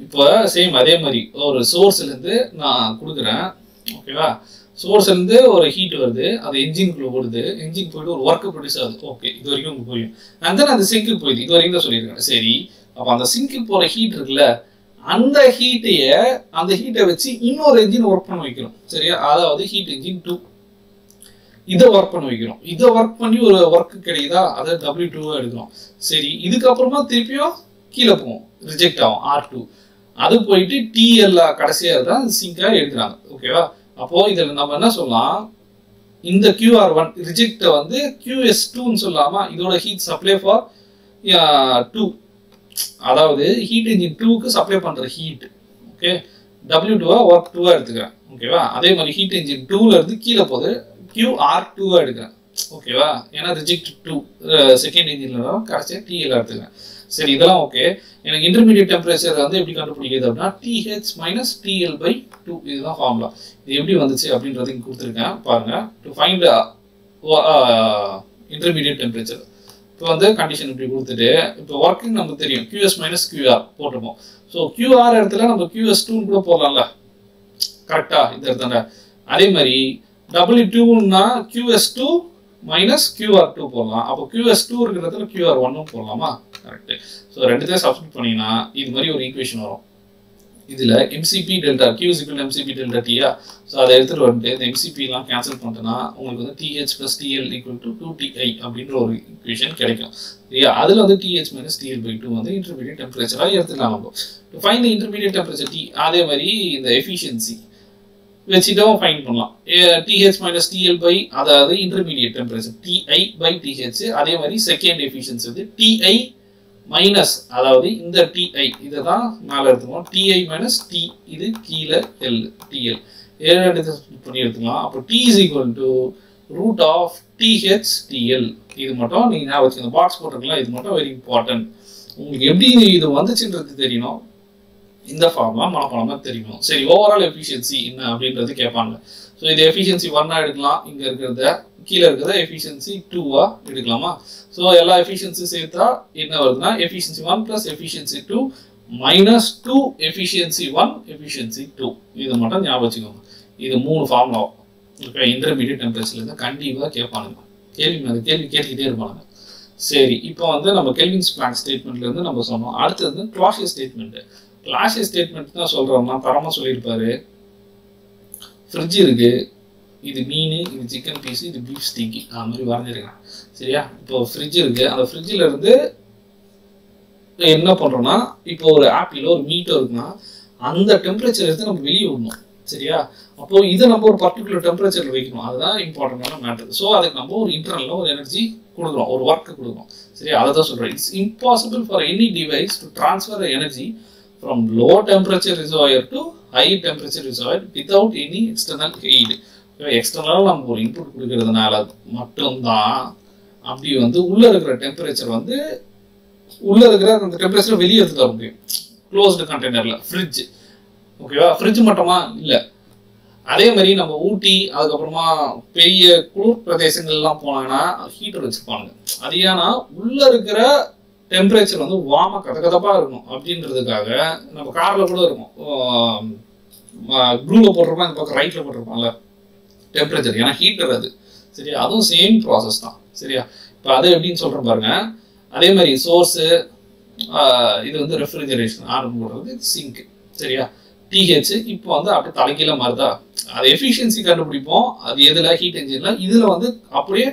இப்போ சேம் அதே மாதிரி ஒரு சோர்ஸ்லேருந்து நான் கொடுக்குறேன் ஓகேவா சோர்ஸ்லேருந்து ஒரு ஹீட் வருது அது என்ஜின்குள்ளே ஓடுது என்ஜின் போயிட்டு ஒரு ஒர்க் ப்ரொடியூஸ் ஆகுது. ஓகே இது வரைக்கும் உங்களுக்கு புரியும். அண்ட் தென் அந்த சிங்க்கு போயிடுது இது வரைக்கும் தான் சொல்லியிருக்கேன். சரி அப்போ அந்த சிங்க்கு போகிற ஹீட் இருக்குல்ல அந்த ஹீட்டைய அந்த ஹீட்டை வச்சு இன்னொரு என்ஜின் ஒர்க் பண்ண வைக்கிறோம் சரியா? அதாவது ஹீட் என்ஜின் டூ இதை ஒர்க் பண்ண வைக்கிறோம் இதை ஒர்க் பண்ணி ஒரு ஒர்க் கிடைக்குதா? அதை டபிள்யூ டூவா எடுக்கிறோம் சரி இதுக்கப்புறமா திருப்பியும் கீழே போவோம். ரிஜெக்ட் ஆகும். ஆர் டூ அது போயிட்டு டிஎல்ஆ கடைசியாக தான் சிங்காக எடுக்கிறாங்க. ஓகேவா அப்போ இதில் நம்ம என்ன சொல்லலாம்? இந்த கியூஆர் ஒன் ரிஜெக்டை வந்து கியூஎஸ் டூன்னு சொல்லாமா இதோட ஹீட் சப்ளை ஃபார் டூ அதாவது ஹீட் இன்ஜின் டூக்கு சப்ளை பண்ணுற ஹீட் ஓகே டபிள்யூ டூவா ஒர்க் டூவா எடுத்துக்கிறேன் ஓகேவா அதே மாதிரி ஹீட் இன்ஜின் டூல இருந்து கீழே போகுது கியூ ஆர் டூவா எடுக்கிறேன் ஓகேவா ஏன்னா ரிஜெக்ட் டூ செகண்ட் இன்ஜின்ல கடைசியாக டிஎல் எடுத்துக்கிறேன். சரி இதெல்லாம் ஓகே எனக்கு இன்டர்மீடியட் டெம்பரேச்சர் வந்து எப்படி கண்டுபிடிக்கிறது அப்படின்னா TH minus TL by two இதுதான் ஃபார்முலா இது எப்படி வந்துச்சு அப்படின்றது இங்கே கொடுத்துருக்கேன் பாருங்க. டு ஃபைண்ட் இன்டர்மீடியட் டெம்பரேச்சர் இப்போ வந்து கண்டிஷன் இப்படி கொடுத்துட்டு இப்போ ஒர்க்கிங் நமக்கு தெரியும். கியூஎஸ் மைனஸ் கியூஆர் போட்டிருப்போம். ஸோ கியூஆர் இடத்துல நம்ம கியூஎஸ் டூன்னு கூட போடலாம்ல. கரெக்டா இந்த இடத்துல அதே மாதிரி W டூன்னா QS two minus QR two போடலாம். அப்போ கியூஎஸ் டூ இருக்கிற இடத்துல கியூஆர் ஒன்னும் போடலாமா? கரெக்ட் ஸோ ரெண்டுத்தையும் சப்ஸ்டிட் பண்ணீங்கன்னா இது மாதிரி ஒரு ஈக்குவேஷன் வரும். இதில் எம்சிபி டெல்டா கியூ சிக்கல் எம்சிபி டெல்டா டியா ஸோ அதை எடுத்துகிட்டு வந்துட்டு இந்த எம்சிபிலாம் கேன்சல் பண்ணிட்டேன்னா உங்களுக்கு வந்து TH plus TL equal to two TI அப்படின்ற ஒரு இக்குவேஷன் கிடைக்கும். சரியா? அதில் வந்து TH minus TL by two வந்து இன்டர்மீடியட் டெம்பரேச்சராக எடுத்துக்கலாம் நம்ம. To find the intermediate temperature T அதே மாதிரி இந்த எஃபிஷியன்சி வச்சுட்டும் ஃபைன் பண்ணலாம். டிஹெச் மைனஸ் டிஎல் பை அதாவது intermediate temperature TI by TH அதே மாதிரி செகண்ட் எஃபிஷியன்சி வந்து டிஐ மைனஸ் அதாவது இந்த டிஐ இதை தான் மேலே எடுத்துக்கணும். டிஐ மைனஸ் டி இது கீழே எல் டிஎல் ஏழு எடுத்து பண்ணி எடுத்துக்கலாம். அப்போ T is equal to root of TH TL இது மட்டும் நீங்கள் ஞாபகம் வச்சுக்கோங்க. பாக்ஸ் போட்டிருக்கலாம் இது மட்டும் வெரி இம்பார்ட்டன்ட் உங்களுக்கு எப்படி இது வந்துச்சுன்றது தெரியணும். இந்த ஃபார்ம்லாம் மனப்பாடமாக தெரியணும். சரி ஓவரால் எஃபிஷியன்சி என்ன அப்படின்றது கேட்பாங்க. ஸோ இது எஃபிஷியன்சி ஒன்னாக எடுக்கலாம். இங்கே இருக்கிறத கீழே இருக்கிறத எஃபிஷியன்சி டூவாக எடுக்கலாமா? ஸோ எல்லா எஃபிஷியன்சி சேர்த்தா என்ன வருதுன்னா efficiency one plus efficiency two minus two efficiency one efficiency two இது மட்டும் ஞாபகம் வச்சுக்கோங்க. இது மூணு ஃபார்முலா ஓகே இன்டர்மீடியட் டெம்பரேச்சர்லேருந்து கண்டிப்பாக கேட்பானுங்க. கேள்வி மேலே கேள்வி கேட்டுக்கிட்டே இருப்பானுங்க. சரி இப்போ வந்து நம்ம கெல்வின்ஸ் பிளான் ஸ்டேட்மெண்ட்லேருந்து நம்ம சொன்னோம். அடுத்தது வந்து கிளாஷியஸ் ஸ்டேட்மெண்ட்டு கிளாஷியஸ் ஸ்டேட்மெண்ட் தான் சொல்கிறோம்னா தரமாக சொல்லியிருப்பாரு. ஃப்ரிட்ஜ் இருக்குது இது மீன் இது சிக்கன் பீஸ் இது பீஃப் ஸ்டிக்கி அந்த மாதிரி வரைஞ்சிருக்கேன் சரியா? இப்போ ஃப்ரிட்ஜ் இருக்குது அந்த ஃப்ரிட்ஜில் இருந்து என்ன பண்ணுறோம்னா இப்போ ஒரு ஆப்பிளோ ஒரு மீட்டோ இருக்குன்னா அந்த டெம்பரேச்சர் எடுத்து நம்ம வெளியே விடணும். சரியா? அப்போ இதை நம்ம ஒரு பர்டிகுலர் டெம்பரேச்சரில் வைக்கணும். அதுதான் இம்பார்ட்டண்டான மேட்டர் ஸோ அதுக்கு நம்ம ஒரு இன்டர்னலில் ஒரு எனர்ஜி கொடுக்குறோம். ஒரு ஒர்க்கு கொடுக்குறோம். சரி அதை தான் சொல்கிறேன் it's impossible for any device to transfer energy from low temperature reservoir to high temperature reservoir without any external aid எக்ஸ்டர்னலாக நம்ம ஒரு இன்புட் கொடுக்கறதுனால மட்டும்தான் அப்படி வந்து உள்ளே இருக்கிற டெம்பரேச்சர் வந்து உள்ளே இருக்கிற அந்த டெம்பரேச்சரை வெளியே எடுத்து தர முடியும். க்ளோஸ்டு கண்டெய்னரில் ஃப்ரிட்ஜ் ஓகேவா ஃப்ரிட்ஜ் மட்டுமா? இல்லை. அதே மாதிரி நம்ம ஊட்டி அதுக்கப்புறமா பெரிய குளிர் பிரதேசங்கள்லாம் போனாங்கன்னா ஹீட்டர் வச்சுப்பாங்க அது ஏன்னா உள்ளே இருக்கிற டெம்பரேச்சர் வந்து வாம கதகதப்பாக இருக்கும் அப்படின்றதுக்காக நம்ம காரில் கூட இருக்கும் ப்ளூவில் போட்டிருப்போம் இந்த பக்கம் ரைட்டில் போட்டிருப்பாங்கல்ல டெம்பரேச்சர் ஏன்னா ஹீட்டர் அது. சரியா? அதுவும் சேம் ப்ராசஸ் தான். சரியா? இப்போ அது எப்படின்னு சொல்கிறேன் பாருங்க. அதே மாதிரி சோர்ஸு இது வந்து ரெஃப்ரிஜரேஷன் ஆரம்பம் போடுறது சிங்க் சரியா? டிஹெச் இப்போ வந்து அப்படியே தலைக்கீழ மாறுதா? அது எஃபிஷியன்சி கண்டுபிடிப்போம். அது எதில்? ஹீட் என்ஜினில் இதில் வந்து அப்படியே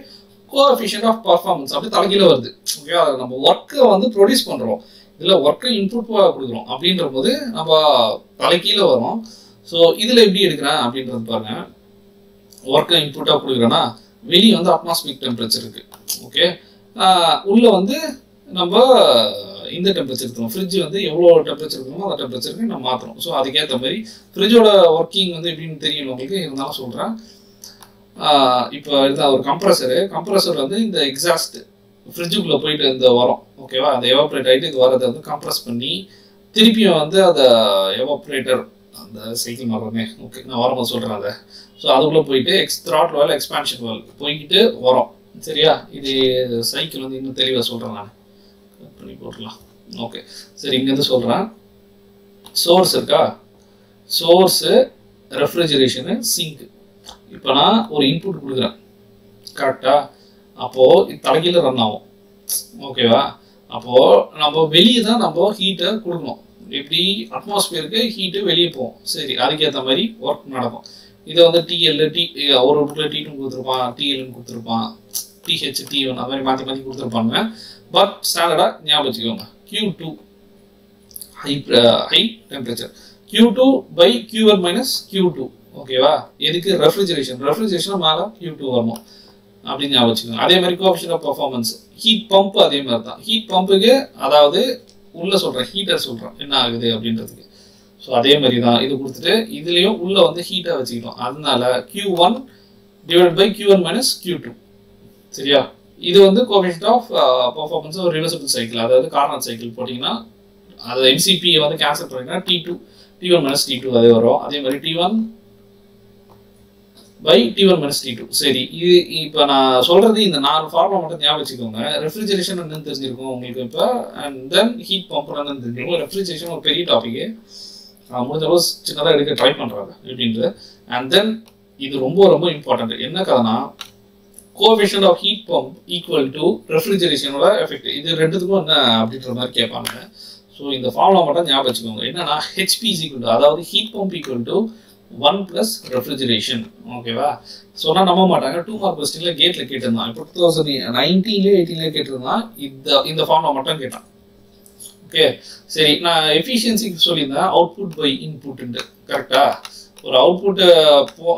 கோஎஃபிஷியன்ட் ஆஃப் பர்ஃபார்மன்ஸ் அப்படியே தலைக்கீழ வருது. ஓகே அதை நம்ம ஒர்க்கை வந்து ப்ரொடியூஸ் பண்ணுறோம் இதில் ஒர்க்கை இன்புட் கொடுக்குறோம். அப்படின்ற போது நம்ம தலைக்கீழ வரும். ஸோ இதில் எப்படி எடுக்கிறேன் அப்படின்றது பாருங்க. ஒர்க்கை இன்புட்டாக கொடுக்குறேன்னா வெளியே வந்து அட்மாஸ்பிக் டெம்பரேச்சர் இருக்குது ஓகே உள்ளே வந்து நம்ம இந்த டெம்பரேச்சர் இருக்கணும். ஃப்ரிட்ஜ் வந்து எவ்வளோ டெம்பரேச்சர் இருக்கணுமோ அந்த டெம்பரேச்சருக்கு நம்ம மாற்றணும் ஸோ அதுக்கேற்ற மாதிரி ஃப்ரிட்ஜோட ஒர்க்கிங் வந்து எப்படின்னு தெரியும் உங்களுக்கு? இருந்தாலும் சொல்கிறேன் இப்போ இதுதான் ஒரு கம்ப்ரஸரு கம்ப்ரஸர் வந்து இந்த எக்ஸாஸ்ட் ஃப்ரிட்ஜுக்குள்ளே போயிட்டு இந்த வரும். ஓகேவா அந்த எவாப்ரேட் ஆகிட்டு இது வரதை வந்து கம்ப்ரஸ் பண்ணி திருப்பியும் வந்து அதை எவாப்ரேட்டர் அந்த சைக்கிள் மரமே ஓகே நான் வரும்போது சொல்கிறேன் அதை. ஸோ அதுக்குள்ளே போயிட்டு எக்ஸ் த்ராட் வேல் எக்ஸ்பான்ஷன் வேல் போய்கிட்டு வரும். சரியா? இது சைக்கிள் வந்து இன்னும் தெளிவாக சொல்கிறேன் நான். பண்ணி போடலாம் ஓகே சரி இங்கேருந்து சொல்கிறேன் சோர்ஸ் இருக்கா? சோர்ஸு ரெஃப்ரிஜரேஷனு சிங்க் இப்போ நான் ஒரு இன்புட் கொடுக்குறேன். கரெக்டாக அப்போது தலைகீழ ரன் ஆகும். ஓகேவா அப்போது நம்ம வெளியே தான் நம்ம ஹீட்டை கொடுக்கணும். எப்படி? அட்மாஸ்பியருக்கு ஹீட்டு வெளியே போகும். சரி அதுக்கேற்ற மாதிரி ஒர்க் நடக்கும். இதை வந்து டிஎல் டி ஒரு புக்கில் டி டூ கொடுத்துருப்பான் டிஎல்னு கொடுத்துருப்பான் டிஹெச் டி ஒன் அது மாதிரி மாற்றி மாற்றி கொடுத்துருப்பாங்க பட் ஸ்டாண்டர்டாக ஞாபகம் வச்சுக்கோங்க. Q two high high temperature Q two by QR minus Q two ஓகேவா எதுக்கு? ரெஃப்ரிஜரேஷன் ரெஃப்ரிஜரேஷன் மேலே கியூ டூ வரணும். அப்படின்னு ஞாபகம் வச்சுக்கோங்க. அதே மாதிரி coefficient of performance heat pump அதே மாதிரி தான். ஹீட் பம்புக்கு அதாவது உள்ளே சொல்கிறேன் ஹீட்டர் சொல்கிறேன் என்ன ஆகுது அப்படின்றதுக்கு. ஸோ அதே மாதிரி தான். இது கொடுத்துட்டு இதுலேயும் உள்ளே வந்து ஹீட்டாக வச்சுக்கிட்டோம். அதனால Q one divide by Q one minus Q two சரியா? இது வந்து கோவிஷன் ஆஃப் பர்ஃபார்மன்ஸ் ஒரு ரிவர்சபிள் சைக்கிள் அதாவது கார்னர் சைக்கிள் போட்டிங்கன்னா அது எம்சிபி வந்து கேன்சல் பண்ணிங்கன்னா T two T one minus T two அதே வரும். அதே மாதிரி T one by T one minus T two சரி இது இப்போ நான் சொல்கிறது இந்த நாலு ஃபார்முலா மட்டும் ஞாபகம் வச்சுக்கோங்க. ரெஃப்ரிஜரேஷன் என்னன்னு தெரிஞ்சிருக்கும் உங்களுக்கு இப்போ. அண்ட் தென் ஹீட் பம்ப் என்னன்னு தெரிஞ்சிருக்கும். ரெஃப்ரிஜரேஷன் ஒரு பெரிய டாப்பிக்கு முடிஞ்ச அளவு சின்னதாக எடுக்க ட்ரை பண்ணுறாங்க எப்படின்றது. அண்ட் தென் இது ரொம்ப ரொம்ப இம்பார்ட்டன்ட் என்ன கதைனா coefficient of heat pump equal to ரெஃப்ரிஜரேஷனோட effect இது ரெண்டுத்துக்கும் என்ன அப்படின்ற மாதிரி கேட்பாங்க. ஸோ இந்த ஃபார்முலா மட்டும் ஞாபகம் வச்சுக்கோங்க. என்னன்னா ஹெச்பி இஸ் ஈக்குவல் டு அதாவது heat pump equal to one plus refrigeration ஓகேவா சொன்னால் நம்ப மாட்டாங்க. டூ மார்க் கொஸ்டினில் கேட்டில் கேட்டிருந்தான். இப்போ டூ தௌசண்ட் நைன்டீன்லேயே எயிட்டீன்லேயே கேட்டிருந்தான். இந்த இந்த ஃபார்முலா மட்டும் கேட்டான். ஓகே சரி நான் எஃபிஷியன்சிக்கு சொல்லியிருந்தேன். அவுட்புட் பை இன்புட்டு கரெக்டாக ஒரு அவுட்புட்டை போ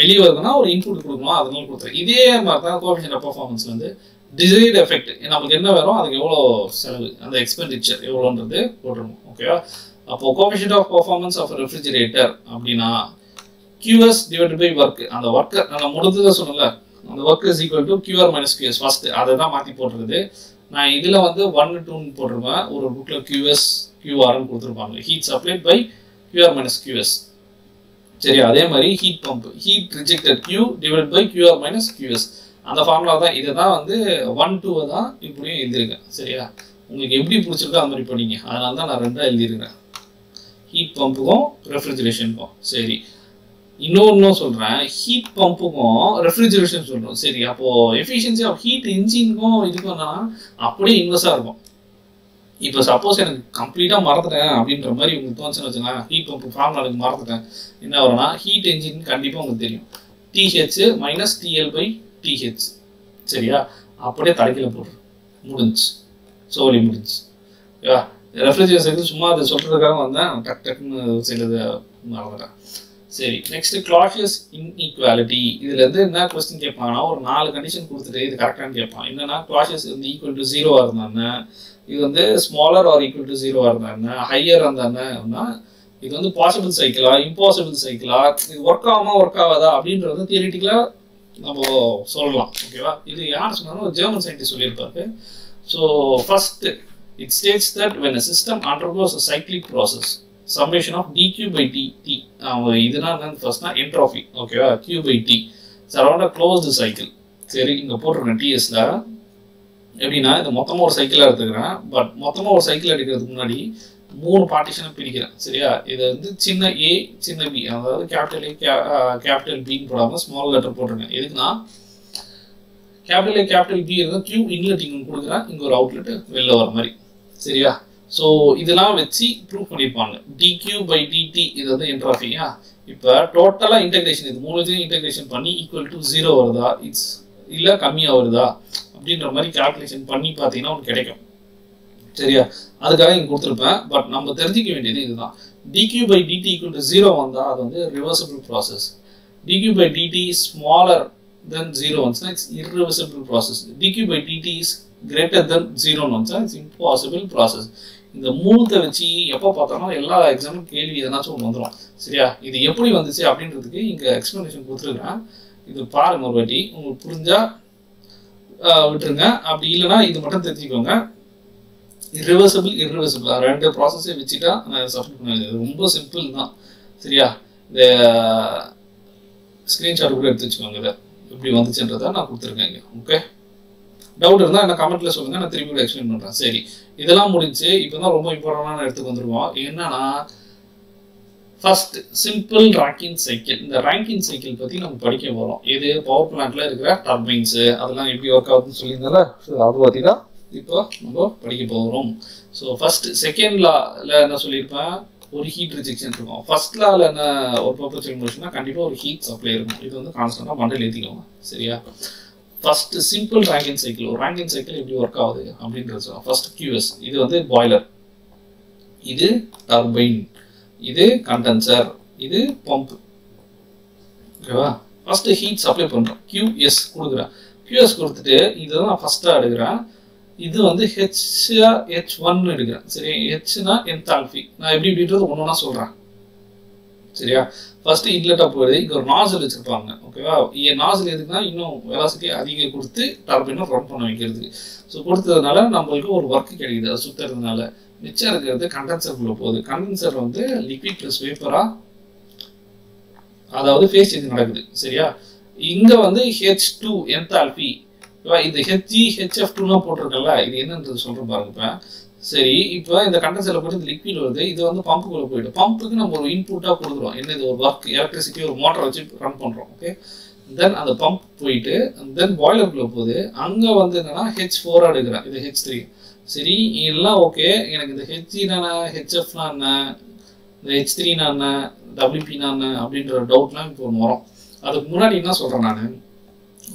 வெளியே வருதுன்னா ஒரு இன்புட் கொடுக்கணும் அதனால கொடுத்துருக்கு இதே மாதிரி தான் கோபிஷன் பர்ஃபார்மன்ஸ் வந்து டிசைட் எஃபெக்ட் நமக்கு என்ன வரும்? அதுக்கு எவ்வளோ செலவு? அந்த எக்ஸ்பெண்டிச்சர் எவ்வளோன்றது போட்டுருணும். ஓகேவா அப்போ coefficient of performance of refrigerator அப்படின்னா கியூஎஸ் டிவைட் பை ஒர்க் அந்த ஒர்க்கர் நான் முடிஞ்சதை சொன்னல அந்த work is equal to QR minus QS first அதை தான் மாற்றி போட்டுருது நான் இதில் வந்து ஒன் டூன்னு போட்டிருப்பேன். ஒரு புக்கில் கியூஎஸ் கியூஆர்னு கொடுத்துருப்பாங்க. Heat supplied by QR minus QS சரி அதே மாதிரி heat pump heat rejected Q divide by QR minus QS அந்த ஃபார்முலா தான் இதை தான் வந்து ஒன் டூவை தான் இப்படியும் எழுதியிருக்கேன். சரியா? உங்களுக்கு எப்படி பிடிச்சிருக்கோ அந்த மாதிரி படிங்க அதனால தான் நான் ரெண்டாக எழுதியிருக்கிறேன். ஹீட் பம்புக்கும் ரெஃப்ரிஜரேஷனுக்கும் சரி. இன்னொன்றும் சொல்கிறேன் ஹீட் பம்புக்கும் ரெஃப்ரிஜரேஷன் சொல்கிறோம் சரி அப்போது எஃபிஷியன்சி ஆஃப் ஹீட் இன்ஜினுக்கும் இதுக்கும் என்னன்னா அப்படியே இன்வெஸ்டாக இருக்கும். இப்போ சப்போஸ் எனக்கு கம்ப்ளீட்டாக மறந்துட்டேன் அப்படின்ற மாதிரி உங்களுக்கு தோணுச்சுன்னு வச்சுங்களேன் ஹீட் பம்ப் ஃபார்முலா எனக்கு மறந்துட்டேன். என்ன வரும்னா ஹீட் என்ஜின் கண்டிப்பாக உங்களுக்கு தெரியும். TH minus TL by TH சரியா? அப்படியே தலைக்கில் போடுறோம் முடிஞ்சு சோலி முடிஞ்சு ஓகேவா ரெஃப்ரிஜரேட் சும்மா அதை சொல்கிறதுக்காக வந்தேன். டக் டக்குன்னு சிலது மறந்துட்டேன். சரி நெக்ஸ்ட் கிளாஷியஸ் இன்இக்வாலிட்டி இதுல இருந்து என்ன கொஸ்டின் கேட்பாங்கன்னா ஒரு நாலு கண்டிஷன் கொடுத்துட்டு இது கரெக்டானு கேட்பான். என்னன்னா கிளாஷியஸ் வந்து ஈக்குவல் டு ஜீரோவாக இருந்தானே இது வந்து ஸ்மாலர் ஆர் ஈக்குவல் டு ஜீரோவாக இருந்தானே ஹையர் இருந்தாங்கன்னா இது வந்து பாசிபிள் சைக்கிளா இம்பாசிபிள் சைக்கிளா இது ஒர்க் ஆகுமா ஒர்க் ஆகாதா அப்படின்றது வந்து நம்ம சொல்லலாம் ஓகேவா இது யார் சொன்னாலும் ஜெர்மன் சயின்டிஸ்ட் சொல்லியிருப்பாரு. So first it states that when a system undergoes a cyclic process summation of D Q by T T இதுனா என்னன்னு ஃபர்ஸ்ட்னா என்ட்ராஃபி ஓகேவா Q by T surround closed cycle சரி இங்கே போட்டிருக்கேன் டிஎஸ்ல எப்படின்னா இது மொத்தமாக ஒரு சைக்கிளாக எடுத்துக்கிறேன். பட் மொத்தமாக ஒரு சைக்கிள் எடுக்கிறதுக்கு முன்னாடி மூணு பார்ட்டிஷனை பிரிக்கிறேன். சரியா? இது வந்து சின்ன ஏ சின்ன பி அதாவது கேபிட்டல் ஏ கேபிட்டல் பின்னு போடாமல் ஸ்மால் லெட்டர் போட்டிருக்கேன். எதுக்குன்னா கேபிட்டல் ஏ கேபிட்டல் பி இருந்தால் கியூ இன்லெட் இங்கே கொடுக்குறேன். இங்கே ஒரு அவுட்லெட்டு வெளில வர மாதிரி. சரியா? ஸோ இதெல்லாம் வச்சு ப்ரூவ் பண்ணியிருப்பாங்க. டிக்யூ பை டிடி இது வந்து என்ட்ராஃபியா இப்போ டோட்டலாக இன்டெகிரேஷன் இது மூணு இன்டெகிரேஷன் பண்ணி ஈக்குவல் டு ஜீரோ வருதா? இட்ஸ் இல்லை கம்மியாக வருதா? அப்படின்ற மாதிரி கால்குலேஷன் பண்ணி பார்த்தீங்கன்னா உனக்கு கிடைக்கும். சரியா? அதுக்காக இங்கே கொடுத்துருப்பேன். பட் நம்ம தெரிஞ்சிக்க வேண்டியது இதுதான். DQ by DT equal to zero வந்தால் அது வந்து reversible process DQ by DT smaller than zero வந்துச்சுன்னா it's irreversible process DQ by DT is greater than ஜீரோன்னு வந்துச்சுன்னா இட்ஸ் இம்பாசிபிள் ப்ராசஸ் இந்த மூணுத்தை வச்சு எப்போ பார்த்தாலும் எல்லா எக்ஸாமும் கேள்வி எதனாச்சும் ஒன்று வந்துடும் சரியா? இது எப்படி வந்துச்சு அப்படின்றதுக்கு இங்கே எக்ஸ்ப்ளனேஷன் கொடுத்துருக்கேன் இது பாருங்க ஒரு வாட்டி. உங்களுக்கு புரிஞ்சால் விட்டுருங்க. அப்படி இல்லைன்னா இது மட்டும் தெரிஞ்சுக்கோங்க. இரிவர்சபிள் இரிவர்சபிள் ரெண்டு ப்ராசஸே வச்சுட்டா நான் சப்மிட் பண்ண ரொம்ப சிம்பிள் தான். சரியா? இந்த ஸ்க்ரீன்ஷாட் கூட எடுத்து வச்சுக்கோங்க இதை. எப்படி வந்துச்சுன்றதை நான் கொடுத்துருக்கேன் இங்கே. ஓகே டவுட் இருந்தால் என்ன கமெண்ட்ல சொல்லுங்க. நான் திரும்பி கூட எக்ஸ்பிளைன் பண்ணுறேன் சரி. இதெல்லாம் முடிஞ்சு இப்போ தான் ரொம்ப இம்பார்ட்டண்டான இடத்துக்கு வந்துருவோம். என்னன்னா ஃபர்ஸ்ட் சிம்பிள் ரேங்கின் சைக்கிள் இந்த ரேங்கின் சைக்கிள் பற்றி நம்ம படிக்க போகிறோம் இது பவர் பிளான்ட்டில் இருக்கிற டர்பைன்ஸு அதெல்லாம் எப்படி ஒர்க் ஆகுதுன்னு சொல்லியிருந்தால ஸோ அதை பற்றி தான் இப்போ நம்ம படிக்க போகிறோம் ஸோ ஃபர்ஸ்ட் செகண்ட் லால என்ன சொல்லியிருப்பேன்? ஒரு ஹீட் ரிஜெக்ஷன் இருக்கும். ஃபர்ஸ்ட் லால என்ன ஒரு பர்பஸ் முடிச்சுன்னா கண்டிப்பாக ஒரு ஹீட் சப்ளை இருக்கும். இது வந்து கான்ஸ்டன்டாக மண்டல் ஏற்றிக்கோங்க சரியா? ஃபர்ஸ்ட் சிம்பிள் ரேங்கின் சைக்கிள் ஒரு ரேங்கின் சைக்கிள் எப்படி ஒர்க் ஆகுது? அப்படின்றது ஃபர்ஸ்ட் கியூஎஸ் இது வந்து பாய்லர் இது டர்பைன் இது கண்டென்சர் இது பம்ப் ஓகேவா ஃபஸ்ட்டு ஹீட் சப்ளை பண்ணுறோம் கியூஎஸ் கொடுக்குறேன். கியூஎஸ் கொடுத்துட்டு இதுதான் நான் ஃபர்ஸ்ட்டாக எடுக்கிறேன். இது வந்து ஹெச் ஹெச் ஒன்னு எடுக்கிறேன். சரி ஹெச்னா என்தால்ஃபி நான் எப்படி இப்படின்றது ஒன்று ஒன்றா சொல்கிறேன் சரியா? ஃபர்ஸ்ட் இன்லெட்டாக போயிடுது இங்கே ஒரு நாசல் வச்சுருப்பாங்க. ஓகேவா நாசல் எதுக்குன்னா இன்னும் வெலாசிட்டி அதிகம் கொடுத்து டர்பைனை ரன் பண்ண வைக்கிறதுக்கு. ஸோ கொடுத்ததுனால நம்மளுக்கு ஒரு ஒர்க்கு கிடைக்குது. அது சுற்றுறதுனால மிச்சம் இருக்கிறது கண்டென்சருக்குள்ளே போகுது. கண்டென்சர் வந்து லிக்விட் ப்ளஸ் வேப்பராக அதாவது ஃபேஸ் சேஞ்ச் நடக்குது. சரியா? இங்க வந்து ஹெச் டூ என்தால்பி இந்த ஹெச்ஜி ஹெச்எஃப் டூலாம் போட்டிருக்கல இது என்னன்றது சொல்றேன் பாருங்க இப்போ. சரி இப்போ இந்த கண்டென்சரில் போட்டு இந்த லிக்விட் வருது. இது வந்து பம்புக்குள்ள போயிடும் பம்புக்கு நம்ம ஒரு இன்புட்டாக கொடுக்குறோம். என்ன இது ஒரு ஒர்க் எலக்ட்ரிசிட்டி ஒரு மோட்டர் வச்சு ரன் பண்றோம் ஓகே தென் அந்த பம்ப் போயிட்டு தென் பாய்லருக்குள்ளே போகுது. அங்க வந்து என்னன்னா ஹெச் ஃபோராக எடுக்கிறேன். இது ஹெச் த்ரீ சரி இதெல்லாம் ஓகே எனக்கு இந்த ஹெச்இனா ஹெச்எஃப்னா என்ன? இந்த ஹெச் த்ரீனா என்ன? டபிள்யூபினா என்ன? அப்படின்ற டவுட்லாம் இப்போ ஒன்று வரும். அதுக்கு முன்னாடி என்ன சொல்கிறேன் நான்?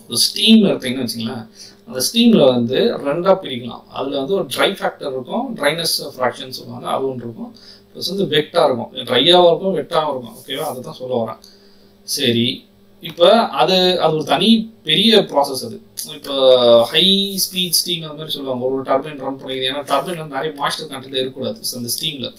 ஒரு ஸ்டீம் எடுத்தீங்கன்னு வச்சுங்களேன் அந்த ஸ்டீமில் வந்து ரெண்டாக பிரிக்கலாம். அதில் வந்து ஒரு ட்ரை ஃபேக்டர் இருக்கும் ட்ரைனஸ் ஃப்ராக்ஷன் சொல்லுவாங்க அது ஒன்று இருக்கும். ப்ளஸ் வந்து வெட்டாக இருக்கும். ட்ரையாகவும் இருக்கும் வெட்டாகவும் இருக்கும். ஓகேவா அதை தான் சொல்ல வரேன். சரி இப்போ அது அது ஒரு தனி பெரிய ப்ராசஸ் அது. இப்போ ஹை ஸ்பீட் ஸ்டீம் அந்த மாதிரி சொல்லுவாங்க. ஒரு டர்பைன் ரன் பண்ணிக்குது. ஏன்னா டர்பைன் வந்து நிறைய மாஸ்டர் கண்டென்ட் இருக்கக்கூடாது. அந்த ஸ்டீமில்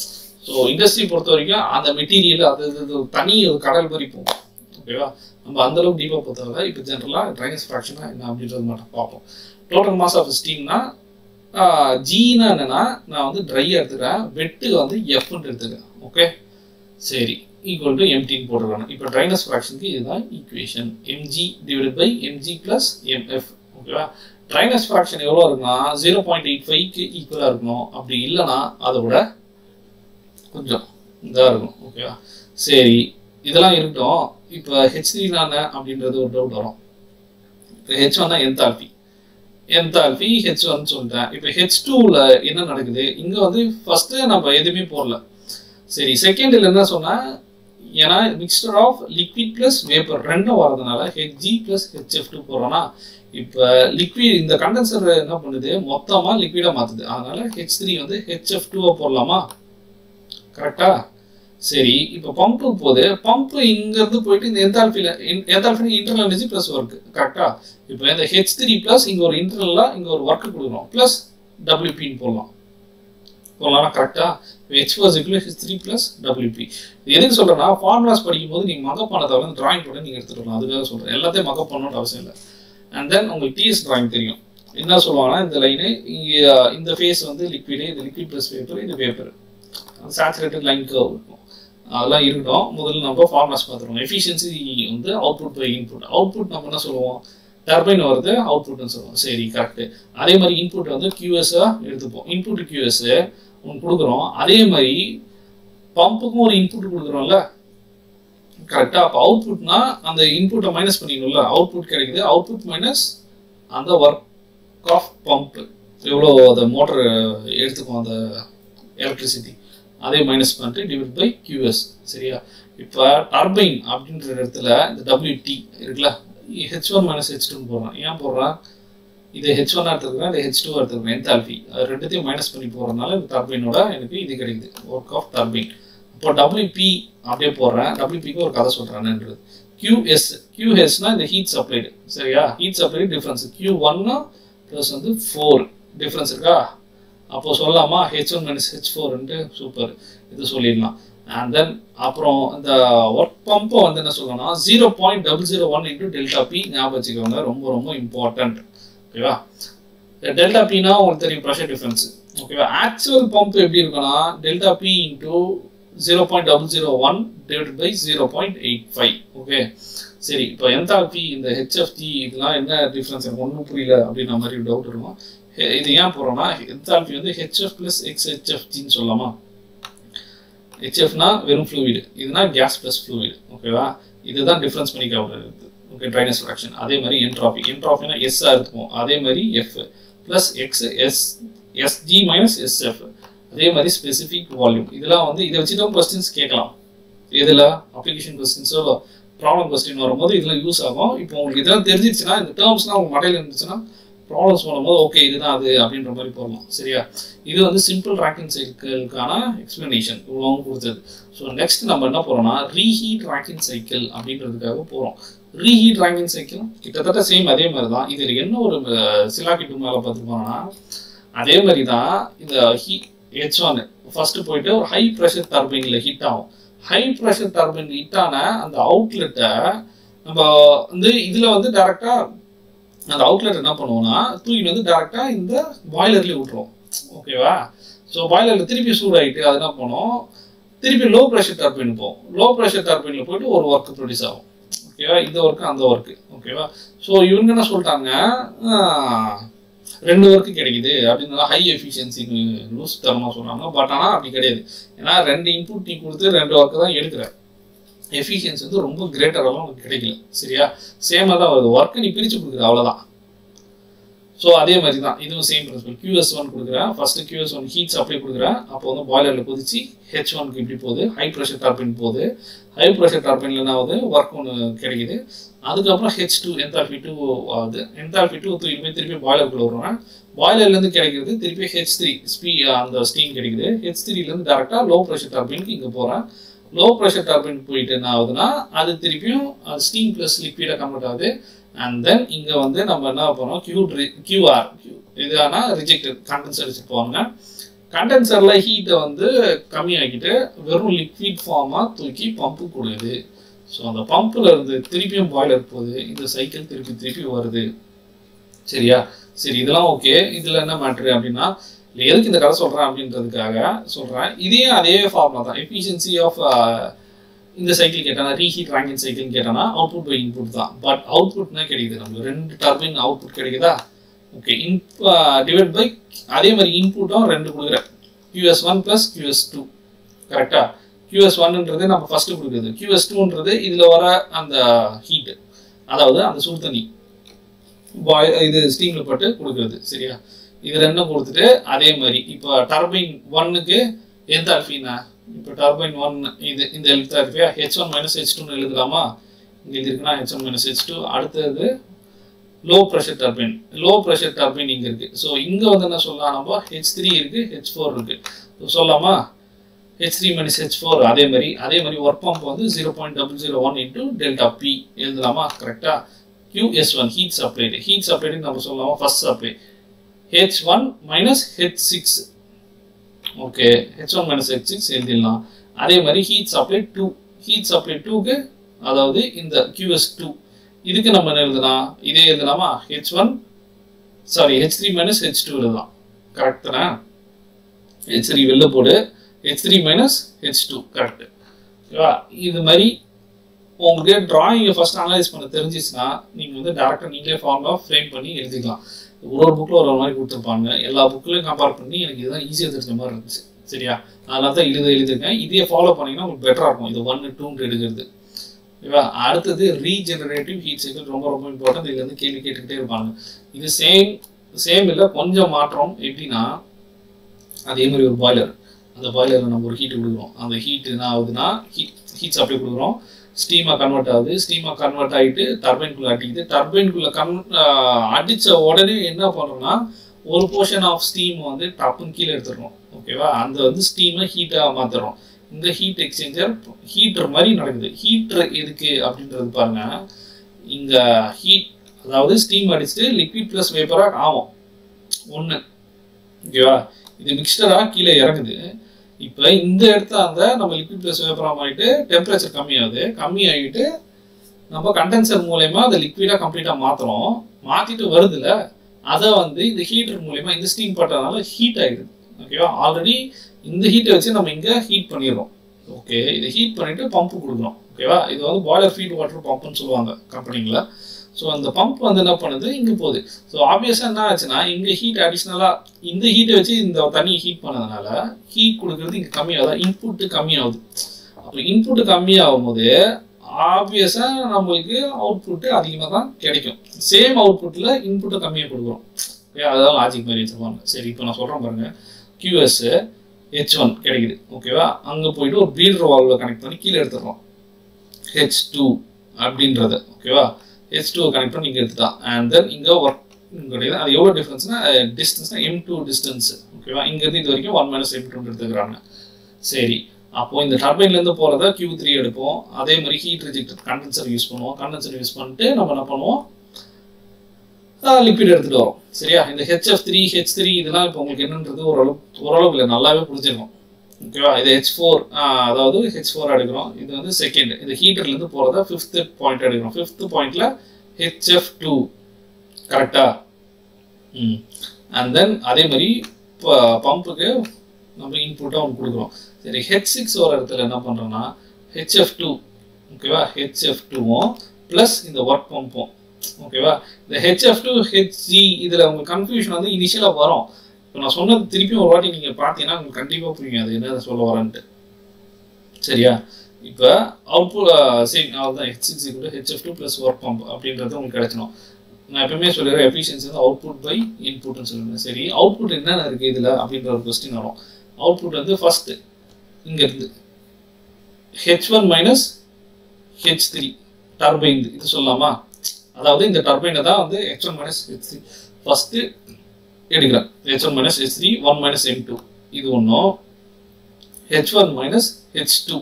ஸோ இண்டஸ்ட்ரி பொறுத்த வரைக்கும் அந்த மெட்டீரியல் அது இது ஒரு தனி ஒரு கடல் மாதிரி போகும். ஓகேவா நம்ம அந்தளவுக்கு டீப்பாக பொறுத்தவரை இப்போ ஜென்ரலாக ட்ரைனஸ் ஃப்ராக்ஷனாக என்ன அப்படின்றது மட்டும் பார்ப்போம். டோட்டல் மாஸ் ஆஃப் ஸ்டீம்னா ஜீனா என்னன்னா நான் வந்து ட்ரை எடுத்துக்கிறேன். வெட்டு வந்து எஃப்னு எடுத்துக்கிறேன். ஓகே சரி. ஈக்குவல் டு எம்டின்னு போட்டுருக்காங்க. இப்போ ட்ரைனஸ் ஃப்ராக்ஷனுக்கு இதுதான் equation MG divide by MG plus MF ஓகேவா ட்ரைனஸ் ஃப்ராக்ஷன் எவ்வளோ இருக்குன்னா ஜீரோ பாயிண்ட் எயிட் ஃபைவ்க்கு ஈக்குவலாக இருக்கணும். அப்படி இல்லைன்னா அதை விட கொஞ்சம் இதாக இருக்கும் ஓகேவா சரி இதெல்லாம் இருக்கட்டும். இப்போ ஹெச் த்ரீ தானே அப்படின்றது ஒரு டவுட் வரும். இப்போ ஹெச் ஒன்னா என்தால்பி என்தால்பி ஹெச் ஒன் சொல்லிட்டேன். இப்போ ஹெச் டூவில் என்ன நடக்குது? இங்கே வந்து ஃபஸ்ட்டு நம்ம எதுவுமே போடல. சரி செகண்டில் என்ன சொன்னால் ஏன்னா mixture of liquid plus vapour ரெண்டும் வரதுனால ஹெச்ஜி ப்ளஸ் ஹெச்எஃப் டூ போகிறோன்னா இப்போ லிக்விட் இந்த கண்டென்சர் என்ன பண்ணுது? மொத்தமாக லிக்விடாக மாற்றுது அதனால ஹெச் த்ரீ வந்து ஹெச்எஃப் டூவை போடலாமா? கரெக்டாக சரி இப்போ பம்பு போகுது. பம்ப் இங்கேருந்து போயிட்டு இந்த எந்தால்ஃபியில் எந்தால்பியில் இன்டர்னல் எனர்ஜி ப்ளஸ் ஒர்க் கரெக்டாக இப்போ இந்த ஹெச் த்ரீ ப்ளஸ் இங்கே ஒரு இன்டர்னலாக இங்கே ஒரு ஒர்க்கு கொடுக்குறோம். ப்ளஸ் டபிள்யூபின்னு போடலாம். போடலாம் கரெக்டாக H equation three plus WP எதுக்கு சொல்கிறேன்னா ஃபார்முலாஸ் படிக்கும்போது நீங்கள் மகப்பானதை வந்து ட்ராயிங் டிராயிங் கூட நீங்கள் எடுத்துக்கலாம். அதுக்காக சொல்கிறேன் எல்லாத்தையும் மகப் பண்ணணும்னு அவசியம் இல்லை. அண்ட் தென் உங்களுக்கு டிஎஸ் டிராயிங் தெரியும். என்ன சொல்லுவாங்கன்னா இந்த லைனு இங்கே இந்த ஃபேஸ் வந்து லிக்விடு இது லிக்விட் ப்ளஸ் பேப்பர் இது பேப்பர் சேச்சுரேட்டட் லைன் கர்வ் இருக்கும். அதெல்லாம் இருக்கட்டும். முதல்ல நம்ம ஃபார்முலாஸ் பார்த்துருவோம் எஃபிஷியன்சி வந்து அவுட்புட் பை இன்புட் அவுட்புட் நம்ம என்ன சொல்லுவோம்? டர்பைன் வருது அவுட்புட்னு சொல்லுவோம். சரி கரெக்டு அதே மாதிரி இன்புட் வந்து கியூஎஸ்ஸாக எடுத்துப்போம். இன்புட் கியூஎஸ்ஸு கொடுக்குறோம். அதே மாதிரி பம்புக்கும் ஒரு இன்புட் கொடுக்குறோம்ல. கரெக்டாக அப்போ அவுட்புட்னா அந்த இன்புட்டை மைனஸ் பண்ணிக்கணும்ல அவுட்புட் கிடைக்குது. அவுட்புட் மைனஸ் அந்த ஒர்க் ஆஃப் பம்ப் எவ்வளோ அந்த மோட்டர் எடுத்துக்கும் அந்த எலக்ட்ரிசிட்டி அதே மைனஸ் பண்ணிட்டு டிவைட் பை கியூஎஸ் சரியா? இப்போ டர்பைன் அப்படின்ற இடத்துல இந்த டபிள்யூடி இருக்குல்ல. ஹெச் ஒன் மைனஸ் ஹெச் டூன்னு போடுறான். ஏன் போடுறான்? இது ஹெச் ஒன் எடுத்துருக்கேன் இது ஹெச் டூ எடுத்துருக்கேன் என்தால்பி அது ரெண்டுத்தையும் மைனஸ் பண்ணி போகிறதுனால இந்த டர்பைனோட எனக்கு இது கிடைக்குது. ஒர்க் ஆஃப் டர்பைன் இப்போ டபிள்யூபி அப்படியே போடுறேன். டபிள்யூபிக்கு ஒரு கதை சொல்கிறேன்ன்றது கியூஎஸ் கியூஎஸ்னா இந்த ஹீட் சப்ளைடு சரியா? ஹீட் சப்ளைடு டிஃப்ரென்ஸ் கியூ ஒன்னா ப்ளஸ் வந்து ஃபோர் டிஃப்ரென்ஸ் இருக்கா? அப்போது சொல்லலாமா? ஹெச் ஒன் மைனஸ் ஹெச் ஃபோர்ன்ட்டு சூப்பர் இது சொல்லிடலாம். அண்ட் தென் அப்புறம் இந்த ஒர்க் பம்பை வந்து என்ன சொல்லணும்னா zero point double zero one into delta P ஞாபகம் வச்சுக்கோங்க. ரொம்ப ரொம்ப இம்பார்ட்டன்ட் ஓகேவா? டெல்டா பினா உங்களுக்கு தெரியும் ப்ரெஷர் டிஃபரன்ஸ் ஓகேவா? ஆக்சுவல் பம்ப் எப்படி இருக்குன்னா delta P into zero point double zero one divide by zero point eight five okay? சரி இப்போ என்தால்பி இந்த ஹெச்எஃப்டி இதெல்லாம் என்ன டிஃப்ரென்ஸ் எனக்கு ஒன்றும் புரியல அப்படின்ற மாதிரி டவுட் இருக்கும். இது ஏன் போகிறோம்னா என்தால்பி வந்து ஹெச்எஃப் ப்ளஸ் எக்ஸ் ஹெச்எஃப்டின்னு சொல்லலாமா? ஹெச்எஃப்னா வெறும் ஃப்ளூயிடு இதுனா கேஸ் ப்ளஸ் ஃப்ளூயிடு ஓகேவா? இதுதான் டிஃப்ரென்ஸ் பண்ணிக்க ஓகே ட்ரைனஸ் ஃப்ராக்ஷன் அதே மாதிரி என்ட்ராபி என்ட்ராபினா எஸ்ஸாக இருக்கும். அதே மாதிரி F plus X S SG minus SF அதே மாதிரி ஸ்பெசிஃபிக் வால்யூம் இதெல்லாம் வந்து இதை வச்சுட்டு கொஸ்டின்ஸ் கேட்கலாம். இதில் அப்ளிகேஷன் கொஸ்டின்ஸோ ப்ராப்ளம் கொஸ்டின் வரும்போது இதெல்லாம் யூஸ் ஆகும். இப்போ உங்களுக்கு இதெல்லாம் தெரிஞ்சிச்சுன்னா இந்த டேர்ம்ஸ்லாம் உங்கள் மடையில் இருந்துச்சுன்னா ப்ராப்ளம்ஸ் பண்ணும்போது ஓகே இதுதான் அது அப்படின்ற மாதிரி போகலாம் சரியா? இது வந்து சிம்பிள் ராக்கிங் சைக்கிளுக்கான எக்ஸ்பிளனேஷன் இவ்வளோவும் கொடுத்தது. ஸோ நெக்ஸ்ட் நம்ம என்ன போகிறோம்னா ரீஹீட் ராக்கிங் சைக்கிள் அப்படின்றதுக்காக போகிறோம் ரீஹீட் ராக்கிங் சைக்கிள் கிட்டத்தட்ட சேம் அதே மாதிரி தான் இதில் என்ன ஒரு சிலா சிலாக்கிட்டு மேலே பார்த்துருப்போம்னா அதே மாதிரி தான் இந்த ஹீ ஹெச் ஒன் ஃபஸ்ட்டு போயிட்டு ஒரு ஹை ப்ரெஷர் டர்பைனில் ஹிட் ஆகும். ஹை ப்ரெஷர் டர்பைன் ஹிட் ஆன அந்த அவுட்லெட்டை நம்ம வந்து இதில் வந்து டேரெக்டாக அந்த அவுட்லெட் என்ன பண்ணுவோம்னா தூக்கி வந்து டேரெக்டாக இந்த பாய்லர்லேயே விட்ருவோம் ஓகேவா ஸோ பாய்லரில் திருப்பி சூடாகிட்டு அது என்ன பண்ணும்? திருப்பி லோ ப்ரெஷர் டர்பைன் போகும். லோ ப்ரெஷர் டர்பைனில் போயிட்டு ஒரு ஒர்க் ப்ரொடியூஸ் ஆகும். ஓகேவா? இந்த ஒர்க்கு அந்த ஒர்க்கு ஓகேவா? ஸோ இவங்க என்ன சொல்லிட்டாங்க? ரெண்டு ஒர்க்கு கிடைக்குது அப்படின்னு ஹை எஃபிஷியன்சின்னு லூஸ் தரமாக சொல்கிறாங்க பட் ஆனால் அப்படி கிடையாது. ஏன்னா ரெண்டு இன்புட் நீ கொடுத்து ரெண்டு ஒர்க்கு தான் எடுக்கிற. எஃபிஷியன்சி வந்து ரொம்ப கிரேட்டரெல்லாம் உனக்கு கிடைக்கல. சரியா? சேமாக தான் வருது. ஒர்க்கு நீ பிரித்து கொடுக்குற அவ்வளோதான் ஸோ அதே மாதிரி தான் இதுவும் சேம் பிரின்சிபல் கியூஎஸ் ஒன் கொடுக்குறேன். First QS one heat supply கொடுக்குறேன். அப்போ வந்து பாய்லரில் குதிச்சு ஹெச் ஒனுக்கு இப்படி போகுது. ஹை ப்ரெஷர் டர்பின் போகுது. ஹை ப்ரெஷர் டர்பின்ல என்ன ஆகுது? ஒர்க் ஒன்று கிடைக்குது. அதுக்கப்புறம் ஹெச் டூ என்தால்பி டூ ஆகுது. என்தால்பி டூ தூக்கி திருப்பி பாய்லருக்குள்ள வருவேன். பாய்லர்லேருந்து கிடைக்கிறது திருப்பி ஹெச் த்ரீ ஸ்பீ அந்த ஸ்டீம் கிடைக்குது. ஹெச் த்ரீலேருந்து டேரெக்டாக லோ ப்ரெஷர் டர்பினுக்கு இங்கே போகிறேன் லோ ப்ரெஷர் டர்பின் போயிட்டு என்ன ஆகுதுன்னா அது திருப்பியும் ஸ்டீம் ப்ளஸ் லிக்விடாக கன்வெர்ட் ஆகுது. அண்ட் தென் இங்கே வந்து நம்ம என்ன போகிறோம் கியூ கியூஆர் இது ஆனால் ரிஜெக்டட் கண்டென்சர் போவாங்க கண்டென்சரில் ஹீட்டை வந்து கம்மியாக்கிட்டு வெறும் லிக்விட் ஃபார்மாக தூக்கி பம்பு கொடுக்குது. ஸோ அந்த பம்பில் இருந்து திருப்பியும் பாய்லர் போகுது. இந்த சைக்கிள் திருப்பி திருப்பி வருது. சரியா? சரி இதெல்லாம் ஓகே இதில் என்ன மேட்ரு அப்படின்னா எதுக்கு இந்த கதை சொல்கிறேன் அப்படின்றதுக்காக சொல்கிறேன் இதே அதே ஃபார்முலா தான். எஃபிஷியன்சி ஆஃப் இந்த சைக்கிள் கேட்டானா ரீஹீட் ரேங்கின் சைக்கிள் கேட்டானா அவுட்புட் பை இன்புட் தான். பட் அவுட்புட்னா கிடைக்குது. நம்மளுக்கு ரெண்டு டர்பின் அவுட்புட் கிடைக்குதா? ஓகே இன் டிவைட் பை அதே மாதிரி இன்புட்டும் ரெண்டு கொடுக்குறேன். QS one plus QS two கரெக்டாக கியூஎஸ் ஒன்ன்றது நம்ம ஃபஸ்ட்டு கொடுக்குறது. கியூஎஸ் டூன்றது இதில் வர அந்த ஹீட்டு அதாவது அந்த சுடு தண்ணி. பாய் இது ஸ்டீமில் போட்டு கொடுக்குறது. சரியா? இது ரெண்டும் கொடுத்துட்டு அதே மாதிரி இப்போ டர்பைன் ஒன்னுக்கு எந்த அல்ஃபீனா இப்போ டர்பைன் ஒன் இது இந்த எழுத்தா இருப்பியா ஹெச் ஒன் மைனஸ் ஹெச் டூன்னு எழுதலாமா? இங்கே இருக்குன்னா H one minus H two அடுத்தது low pressure turbine low pressure turbine இங்கே இருக்குது ஸோ இங்கே வந்து என்ன சொல்லலாம் நம்ம? ஹெச் த்ரீ இருக்குது ஹெச் ஃபோர் இருக்குது சொல்லலாமா? H three minus H four அதே மாதிரி. அதே மாதிரி ஒர்க் பம்ப் வந்து zero point double zero one into delta P எழுதலாமா? கரெக்டாக QS one heat supplied heat சப்ளைடுன்னு நம்ம சொல்லலாமா? First supply H one minus H six okay. H one minus H six எழுதிடலாம். அதே மாதிரி heat supply two heat supply டூக்கு அதாவது இந்த கியூஎஸ் டூ இதுக்கு நம்ம என்ன எழுதலாம்? இதே எழுதலாமா? H one sorry H three minus H two எழுதலாம். கரெக்ட் தானே? ஹெச் த்ரீ வெளில போடு. H three minus H two correct ஓகேவா? இது மாதிரி உங்களுக்கு டிராயிங்கை ஃபர்ஸ்ட் அனலைஸ் பண்ண தெரிஞ்சிச்சுன்னா நீங்கள் வந்து டேரெக்டாக நீங்களே ஃபார்மாக ஃப்ரேம் பண்ணி எழுதிக்கலாம். ஒரு ஒரு புக்கில் ஒரு ஒரு மாதிரி கொடுத்துருப்பாங்க. எல்லா புக்கிலையும் கம்பேர் பண்ணி எனக்கு இதுதான் ஈஸியாக தெரிஞ்ச மாதிரி இருந்துச்சு. சரியா? அதனால தான் எழுத எழுதிருக்கேன். இதையே ஃபாலோ பண்ணிங்கன்னா உங்களுக்கு பெட்டராக இருக்கும். இது ஒன்று டூன்னு எடுக்கிறது. ஓகேவா அடுத்தது ரீஜெனரேட்டிவ் ஹீட் சைக்கிள் ரொம்ப ரொம்ப இம்பார்ட்டன்ட் இதுல இருந்து கேள்வி கேட்டுக்கிட்டே இருப்பாங்க. இது சேம் சேம் இல்லை கொஞ்சம் மாற்றம் எப்படின்னா அதே மாதிரி ஒரு பாய்லர் அந்த பாய்லரில் நம்ம ஒரு ஹீட் கொடுக்குறோம். அந்த ஹீட் என்ன ஆகுதுன்னா ஹீட் ஹீட் சப்ளை கொடுக்குறோம். ஸ்டீமாக கன்வெர்ட் ஆகுது. ஸ்டீமாக கன்வெர்ட் ஆகிட்டு டர்பைன்குள்ளே அடிக்குது டர்பைன்குள்ளே கன் அடித்த உடனே என்ன பண்ணுறோம்னா ஒரு போர்ஷன் ஆஃப் ஸ்டீம் வந்து டப்புன்னு கீழே எடுத்துடுறோம் ஓகேவா அந்த வந்து ஸ்டீமை ஹீட்டாக மாற்றுறோம் இந்த ஹீட் எக்ஸ்சேஞ்சர் ஹீட்டர் மாதிரி நடக்குது. ஹீட்டர் எதுக்கு அப்படின்றது பாருங்க. இங்கே ஹீட் அதாவது ஸ்டீம் அடிச்சுட்டு லிக்விட் ப்ளஸ் வேப்பராக ஆகும். ஒன்று ஓகேவா இது மிக்சராக கீழே இறங்குது. இப்போ இந்த இடத்துல அந்த நம்ம லிக்விட் ப்ளஸ் வேப்பராக ஆகிட்டு டெம்பரேச்சர் கம்மியாகுது. கம்மி ஆகிட்டு நம்ம கண்டென்சர் மூலயமா அதை லிக்விடாக கம்ப்ளீட்டாக மாற்றுறோம் மாற்றிட்டு வருதுல்ல அதை வந்து இந்த ஹீட்டர் மூலயமா இந்த ஸ்டீம் பட்டதுனால ஹீட் ஆகிடுது ஓகேவா ஆல்ரெடி இந்த ஹீட்டை வச்சு நம்ம இங்கே ஹீட் பண்ணிடுறோம். ஓகே இதை ஹீட் பண்ணிவிட்டு பம்ப் கொடுக்குறோம். ஓகேவா இது வந்து பாய்லர் ஃபீட் வாட்டர் பம்ப்னு சொல்லுவாங்க கம்பெனிங்களை ஸோ அந்த பம்ப் வந்து என்ன பண்ணுது? இங்கே போகுது. ஸோ ஆப்வியஸாக என்ன ஆச்சுன்னா இங்கே ஹீட் அடிஷ்னலாக இந்த ஹீட்டை வச்சு இந்த தண்ணியை ஹீட் பண்ணதுனால ஹீட் கொடுக்குறது இங்கே கம்மியாகுது. இன்புட்டு கம்மியாகுது. அப்போ இன்புட்டு கம்மியாகும் போது ஆப்வியஸாக நம்மளுக்கு அவுட்புட்டு அதிகமாக தான் கிடைக்கும். சேம் அவுட்புட்டில் இன்புட்டை கம்மியாக கொடுக்குறோம். ஓகே அதான் லாஜிக் மாதிரி வச்சுருப்பாங்க. சரி இப்போ நான் சொல்கிறேன் பாருங்க. கியூஎஸ் ஹெச் ஒன் கிடைக்குது. ஓகேவா அங்கே போயிட்டு ஒரு பீல்டர் வால்வில் கனெக்ட் பண்ணி கீழே எடுத்துடுறோம். ஹெச் டூ அப்படின்றத. ஓகேவா ஹெச் டூ கனெக்ட் பண்ணி இங்கே எடுத்துட்டான் அண்ட் தென் இங்கே ஒர்க் கிடையாது அது எவ்வளோ டிஃப்ரென்ஸ்னா டிஸ்டன்ஸ்னா எம் டூ டிஸ்டன்ஸ் ஓகேவா இங்கேருந்து இது வரைக்கும் ஒன் மைனஸ் எம் டூன்னு எடுத்துக்கிறாங்க. சரி. அப்போ இந்த டர்பைன்லேருந்து போகிறத கியூ த்ரீ எடுப்போம். அதே மாதிரி ஹீட் ரிஜெக்டட் கண்டென்சர் யூஸ் பண்ணுவோம். கண்டென்சர் யூஸ் பண்ணிட்டு நம்ம என்ன பண்ணுவோம்? லிக்விட் எடுத்துகிட்டு வரோம். சரியா? இந்த ஹெச்எஃப் த்ரீ ஹெச் த்ரீ இதெல்லாம் இப்போ உங்களுக்கு என்னன்றது ஓரளவு ஓரளவு இல்லை. நல்லாவே புரிஞ்சிருக்கும். ஓகேவா இது ஹெச் ஃபோர் அதாவது ஹெச் ஃபோர் எடுக்கிறோம். இது வந்து செகண்ட் இந்த ஹீட்டர்லேருந்து போகிறத ஃபிஃப்த்து பாயிண்ட் எடுக்கிறோம். ஃபிஃப்த்து பாயிண்டில் ஹெச்எஃப் டூ கரெக்டா ம். அண்ட் தென் அதே மாதிரி இப்போ பம்புக்கு நம்ம இன்புட்டாக ஒன்று கொடுக்குறோம். சரி ஹெச் சிக்ஸ் வர இடத்துல என்ன பண்ணுறோன்னா ஹெச்எஃப் டூ ஓகேவா ஹெச்எஃப் டூவும் ப்ளஸ் இந்த ஒர்க் பம்பும் ஓகேவா இந்த ஹெச்எஃப் டூ ஹெச்ஜி இதில் உங்களுக்கு கன்ஃபியூஷன் வந்து இனிஷியலாக வரும். இப்போ நான் சொன்னது திருப்பியும் ஒரு வாட்டி நீங்கள் பார்த்தீங்கன்னா உங்களுக்கு கண்டிப்பாக புரியும் அது என்ன சொல்ல வரேன்ட்டு. சரியா? இப்போ அவுட்புட் சேம் அதுதான் ஹெச் சிக்ஸ் கூட HF two plus work pump அப்படின்றது உங்களுக்கு கிடைச்சிடும் நான் எப்பவுமே சொல்லிடுறேன் எஃபிஷியன்சி வந்து அவுட்புட் பை இன்புட்னு சொல்லுவேன். சரி அவுட்புட் என்னென்ன இருக்குது இதில் அப்படின்ற ஒரு கொஸ்டின் வரும். அவுட்புட் வந்து ஃபஸ்ட்டு இங்கேருந்து H one minus H three turbine இது சொல்லலாமா? அதாவது இந்த டர்பைனை தான் வந்து H one minus H three first எடுக்கிறேன். H one minus H three one minus M two இது ஒன்றும் H one minus H two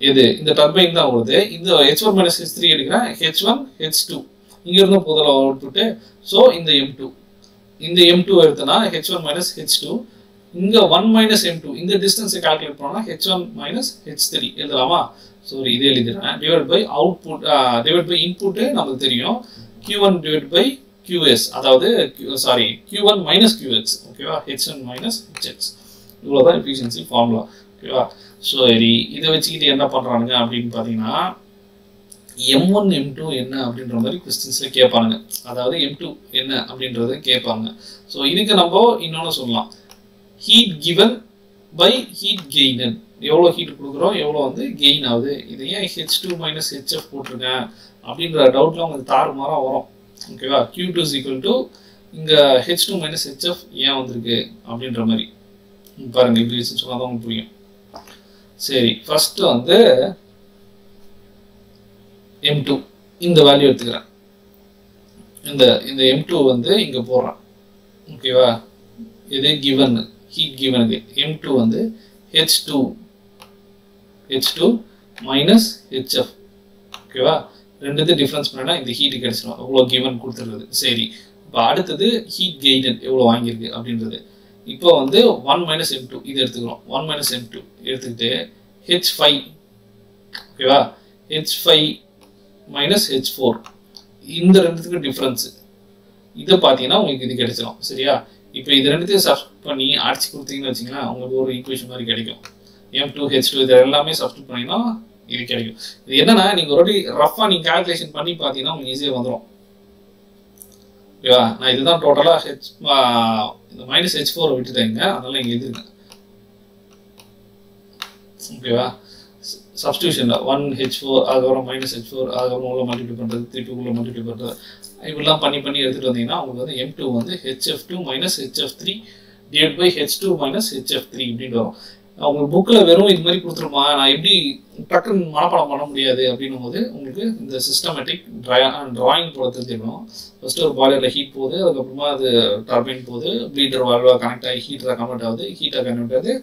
இது இந்த டர்பைன் தான் வருது இந்த H one minus H three எடுக்கிறேன். ஹெச் ஒன் ஹெச் டூ இங்கிருந்து முதல்ல அவுட்புட்டு ஸோ இந்த எம் டூ இந்த M two எடுத்தனா H one minus H two இங்கே ஒன் மைனஸ் எம் டூ இந்த டிஸ்டன்ஸை கால்குலேட் பண்ணோம்னா H one minus H three எழுதலாமா? ஸோ இதே எழுதிடுறேன் divide by output divide by input நமக்கு தெரியும். Q one divide by QS அதாவது sorry Q1 one minus QX ஓகேவா ஹெச் ஒன் மைனஸ் ஹெச்எக்ஸ் இவ்வளோ தான் எஃபிஷியன்சி ஃபார்முலா ஓகேவா சரி இதை வச்சுக்கிட்டு என்ன பண்ணுறானுங்க அப்படின்னு பார்த்தீங்கன்னா எம் ஒன் எம் டூ என்ன அப்படின்ற மாதிரி கொஸ்டின்ஸில் கேட்பானுங்க. அதாவது எம் டூ என்ன அப்படின்றத கேட்பாங்க. ஸோ இதுக்கு நம்ம இன்னொன்று சொல்லலாம். Heat given by heat gained எவ்வளோ ஹீட் கொடுக்குறோம்? எவ்வளோ வந்து கெயின் ஆகுது? இது ஏன் ஹெச் டூ மைனஸ் ஹெச்எஃப் போட்டிருக்கேன்? அப்படின்ற டவுட்லாம் உங்களுக்கு தாறுமாறாக வரும். ஓகேவா? Q two is equal to இங்கே ஹெச் டூ மைனஸ் ஹெச்எஃப் ஏன் வந்திருக்கு அப்படின்ற மாதிரி. பாருங்க இப்படி வச்சு சொன்னால் தான் உங்களுக்கு புரியும். சரி ஃபஸ்ட்டு வந்து எம் டூ இந்த வேல்யூ எடுத்துக்கிறேன். இந்த இந்த எம் டூ வந்து இங்கே போடுறான். ஓகேவா? இது கிவன் ஹீட் கிவனுக்கு எம் டூ வந்து H two H two minus HF ஓகேவா? ரெண்டுத்து டிஃப்ரென்ஸ் பண்ணால் இந்த ஹீட் கிடச்சிடும் அவ்வளோ கிவன் கொடுத்துருக்குது. சரி இப்போ அடுத்தது ஹீட் கெய்டன் எவ்வளோ வாங்கியிருக்கு அப்படின்றது. இப்போ வந்து ஒன் மைனஸ் எம் டூ இது எடுத்துக்கிறோம். ஒன் மைனஸ் எம் டூ எடுத்துக்கிட்டு ஹெச் ஃபைவ் ஓகேவா H five minus H four இந்த ரெண்டுத்துக்கு டிஃப்ரென்ஸு இதை பார்த்தீங்கன்னா உங்களுக்கு இது கிடைச்சிடும் சரியா? இப்போ இது ரெண்டுத்தையும் சப்ஸ்ட் பண்ணி அடிச்சு கொடுத்தீங்கன்னு வச்சிங்கன்னா உங்களுக்கு ஒரு ஈக்குவேஷன் மாதிரி கிடைக்கும். எம் டூ ஹெச் டூ இது எல்லாமே சப்ஸ்டியூட் பண்ணிங்கன்னா இது கிடைக்கும் இது என்னன்னா நீங்கள் ஒரு வாட்டி ரஃபாக நீங்கள் கால்குலேஷன் பண்ணி பார்த்தீங்கன்னா உங்களுக்கு ஈஸியாக வந்துடும் ஓகேவா? நான் இதுதான் டோட்டலாக ஹெச் இந்த மைனஸ் ஹெச் ஃபோரை விட்டுட்டேங்க அதனால இங்கே எழுதிருக்கேன் ஓகேவா? சப்ஸ்டியூஷனில் ஒன் ஹெச் ஃபோர் அதுக்கப்புறம் மைனஸ் ஹெச் ஃபோர் அதுக்கப்புறம் உள்ள மல்டிப்ளை பண்ணுறது திருப்பி உள்ள மல்டிப்ளை பண்ணுறது இப்படிலாம் பண்ணி பண்ணி எடுத்துகிட்டு வந்தீங்கன்னா உங்களுக்கு வந்து எம் டூ வந்து HF two minus HF three divide by H two minus HF three இப்படின்னு வரும். உங்களுக்கு புக்கில் வெறும் இது மாதிரி கொடுத்துருமா? நான் எப்படி டக்குன்னு மனப்பாடம் பண்ண முடியாது அப்படின்னும் போது உங்களுக்கு இந்த சிஸ்டமேட்டிக் ட்ராயிங் போட தெரிஞ்சுக்கணும் ஃபஸ்ட்டு ஒரு பாய்லரில் ஹீட் போகுது அதுக்கப்புறமா அது டர்பைன் போகுது ப்ளீடர் வால்வாக கனெக்ட் ஆகி ஹீட்டராக கன்வெர்ட் ஆகுது ஹீட்டாக கன்வெர்ட் ஆகுது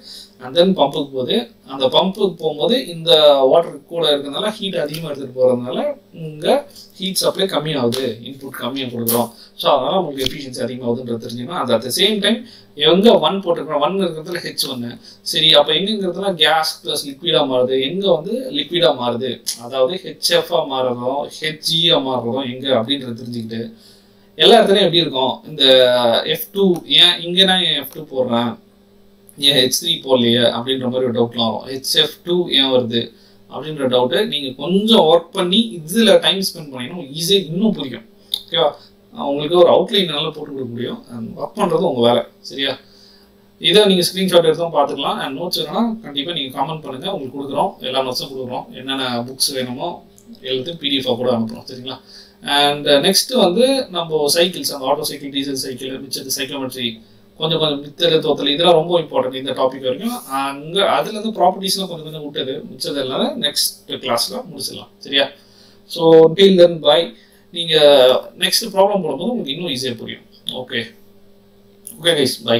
அண்ட் தென் பம்புக்கு போகுது அந்த பம்புக்கு போகும்போது இந்த வாட்டர் கூட இருக்கிறதுனால ஹீட் அதிகமாக எடுத்துகிட்டு போகிறதுனால இங்கே ஹீட் சப்ளை கம்மியாகுது இன்புட் கம்மியாக கொடுக்குறோம். ஸோ அதனால் உங்களுக்கு எஃபிஷியன்சி அதிகமாகுதுன்றது தெரிஞ்சுக்கணும். அது அட் த சேம் டைம் எங்கே ஒன் போட்டுருக்கணும் ஒன் இருக்கிறதுல ஹெச் ஒன்று சரி அப்போ எங்கேங்கிறதுல கேஸ் ப்ளஸ் லிக்விடாக மாறுது. எங்கே வந்து லிக்விடாக மாறுது. அதாவது ஹெச்எஃப்ஆ மாறுறதும் ஹெச்இஆ மாறுறதும் எங்கே அப்படின்றத தெரிஞ்சுக்கிட்டு எல்லா இடத்துலையும் எப்படி இருக்கும்? இந்த எஃப் டூ ஏன் இங்கே நான் ஏன் எஃப் டூ போடுறேன்? ஏன் ஹெச் த்ரீ போடலையே? அப்படின்ற மாதிரி ஒரு டவுட்லாம் வரும். ஹெச்எஃப் டூ ஏன் வருது? அப்படின்ற டவுட்டு நீங்கள் கொஞ்சம் ஒர்க் பண்ணி இதில் டைம் ஸ்பெண்ட் பண்ணிங்கன்னா ஈஸியாக இன்னும் புரியும். ஓகேவா உங்களுக்கு ஒரு அவுட்லைன் நல்லா போட்டு கொடுக்க முடியும். ஒர்க் பண்ணுறது உங்கள் வேலை. சரியா? இதை நீங்கள் ஸ்க்ரீன்ஷாட் எடுத்தும் பார்த்துக்கலாம். அண்ட் நோட்ஸ் வேணும்னா கண்டிப்பாக நீங்கள் கமெண்ட் பண்ணுங்கள் உங்களுக்கு கொடுக்குறோம். எல்லா நோட்ஸும் கொடுக்குறோம். என்னென்ன புக்ஸ் வேணுமோ எல்லாத்தையும் பிடிஎஃபாக கூட அனுப்புகிறோம் சரிங்களா? அண்ட் நெக்ஸ்ட் வந்து நம்ம சைக்கிள்ஸ் அந்த ஆட்டோ சைக்கிள் டீசல் சைக்கிள் மிச்சது சைக்கோமெட்ரி கொஞ்சம் கொஞ்சம் மித்தர தோத்தல் இதெல்லாம் ரொம்ப இம்பார்ட்டன்ட் இந்த டாபிக் வரைக்கும். அங்கே அதுலேருந்து ப்ராப்பர்ட்டிஸ்லாம் கொஞ்சம் கொஞ்சம் விட்டது. மிச்சது எல்லாம் நெக்ஸ்ட் கிளாஸில் முடிச்சிடலாம். சரியா? ஸோ டீல் தென் பை நீங்கள் நெக்ஸ்ட் ப்ராப்ளம் போடும்போது உங்களுக்கு இன்னும் ஈஸியாக புரியும். Okay okay guys bye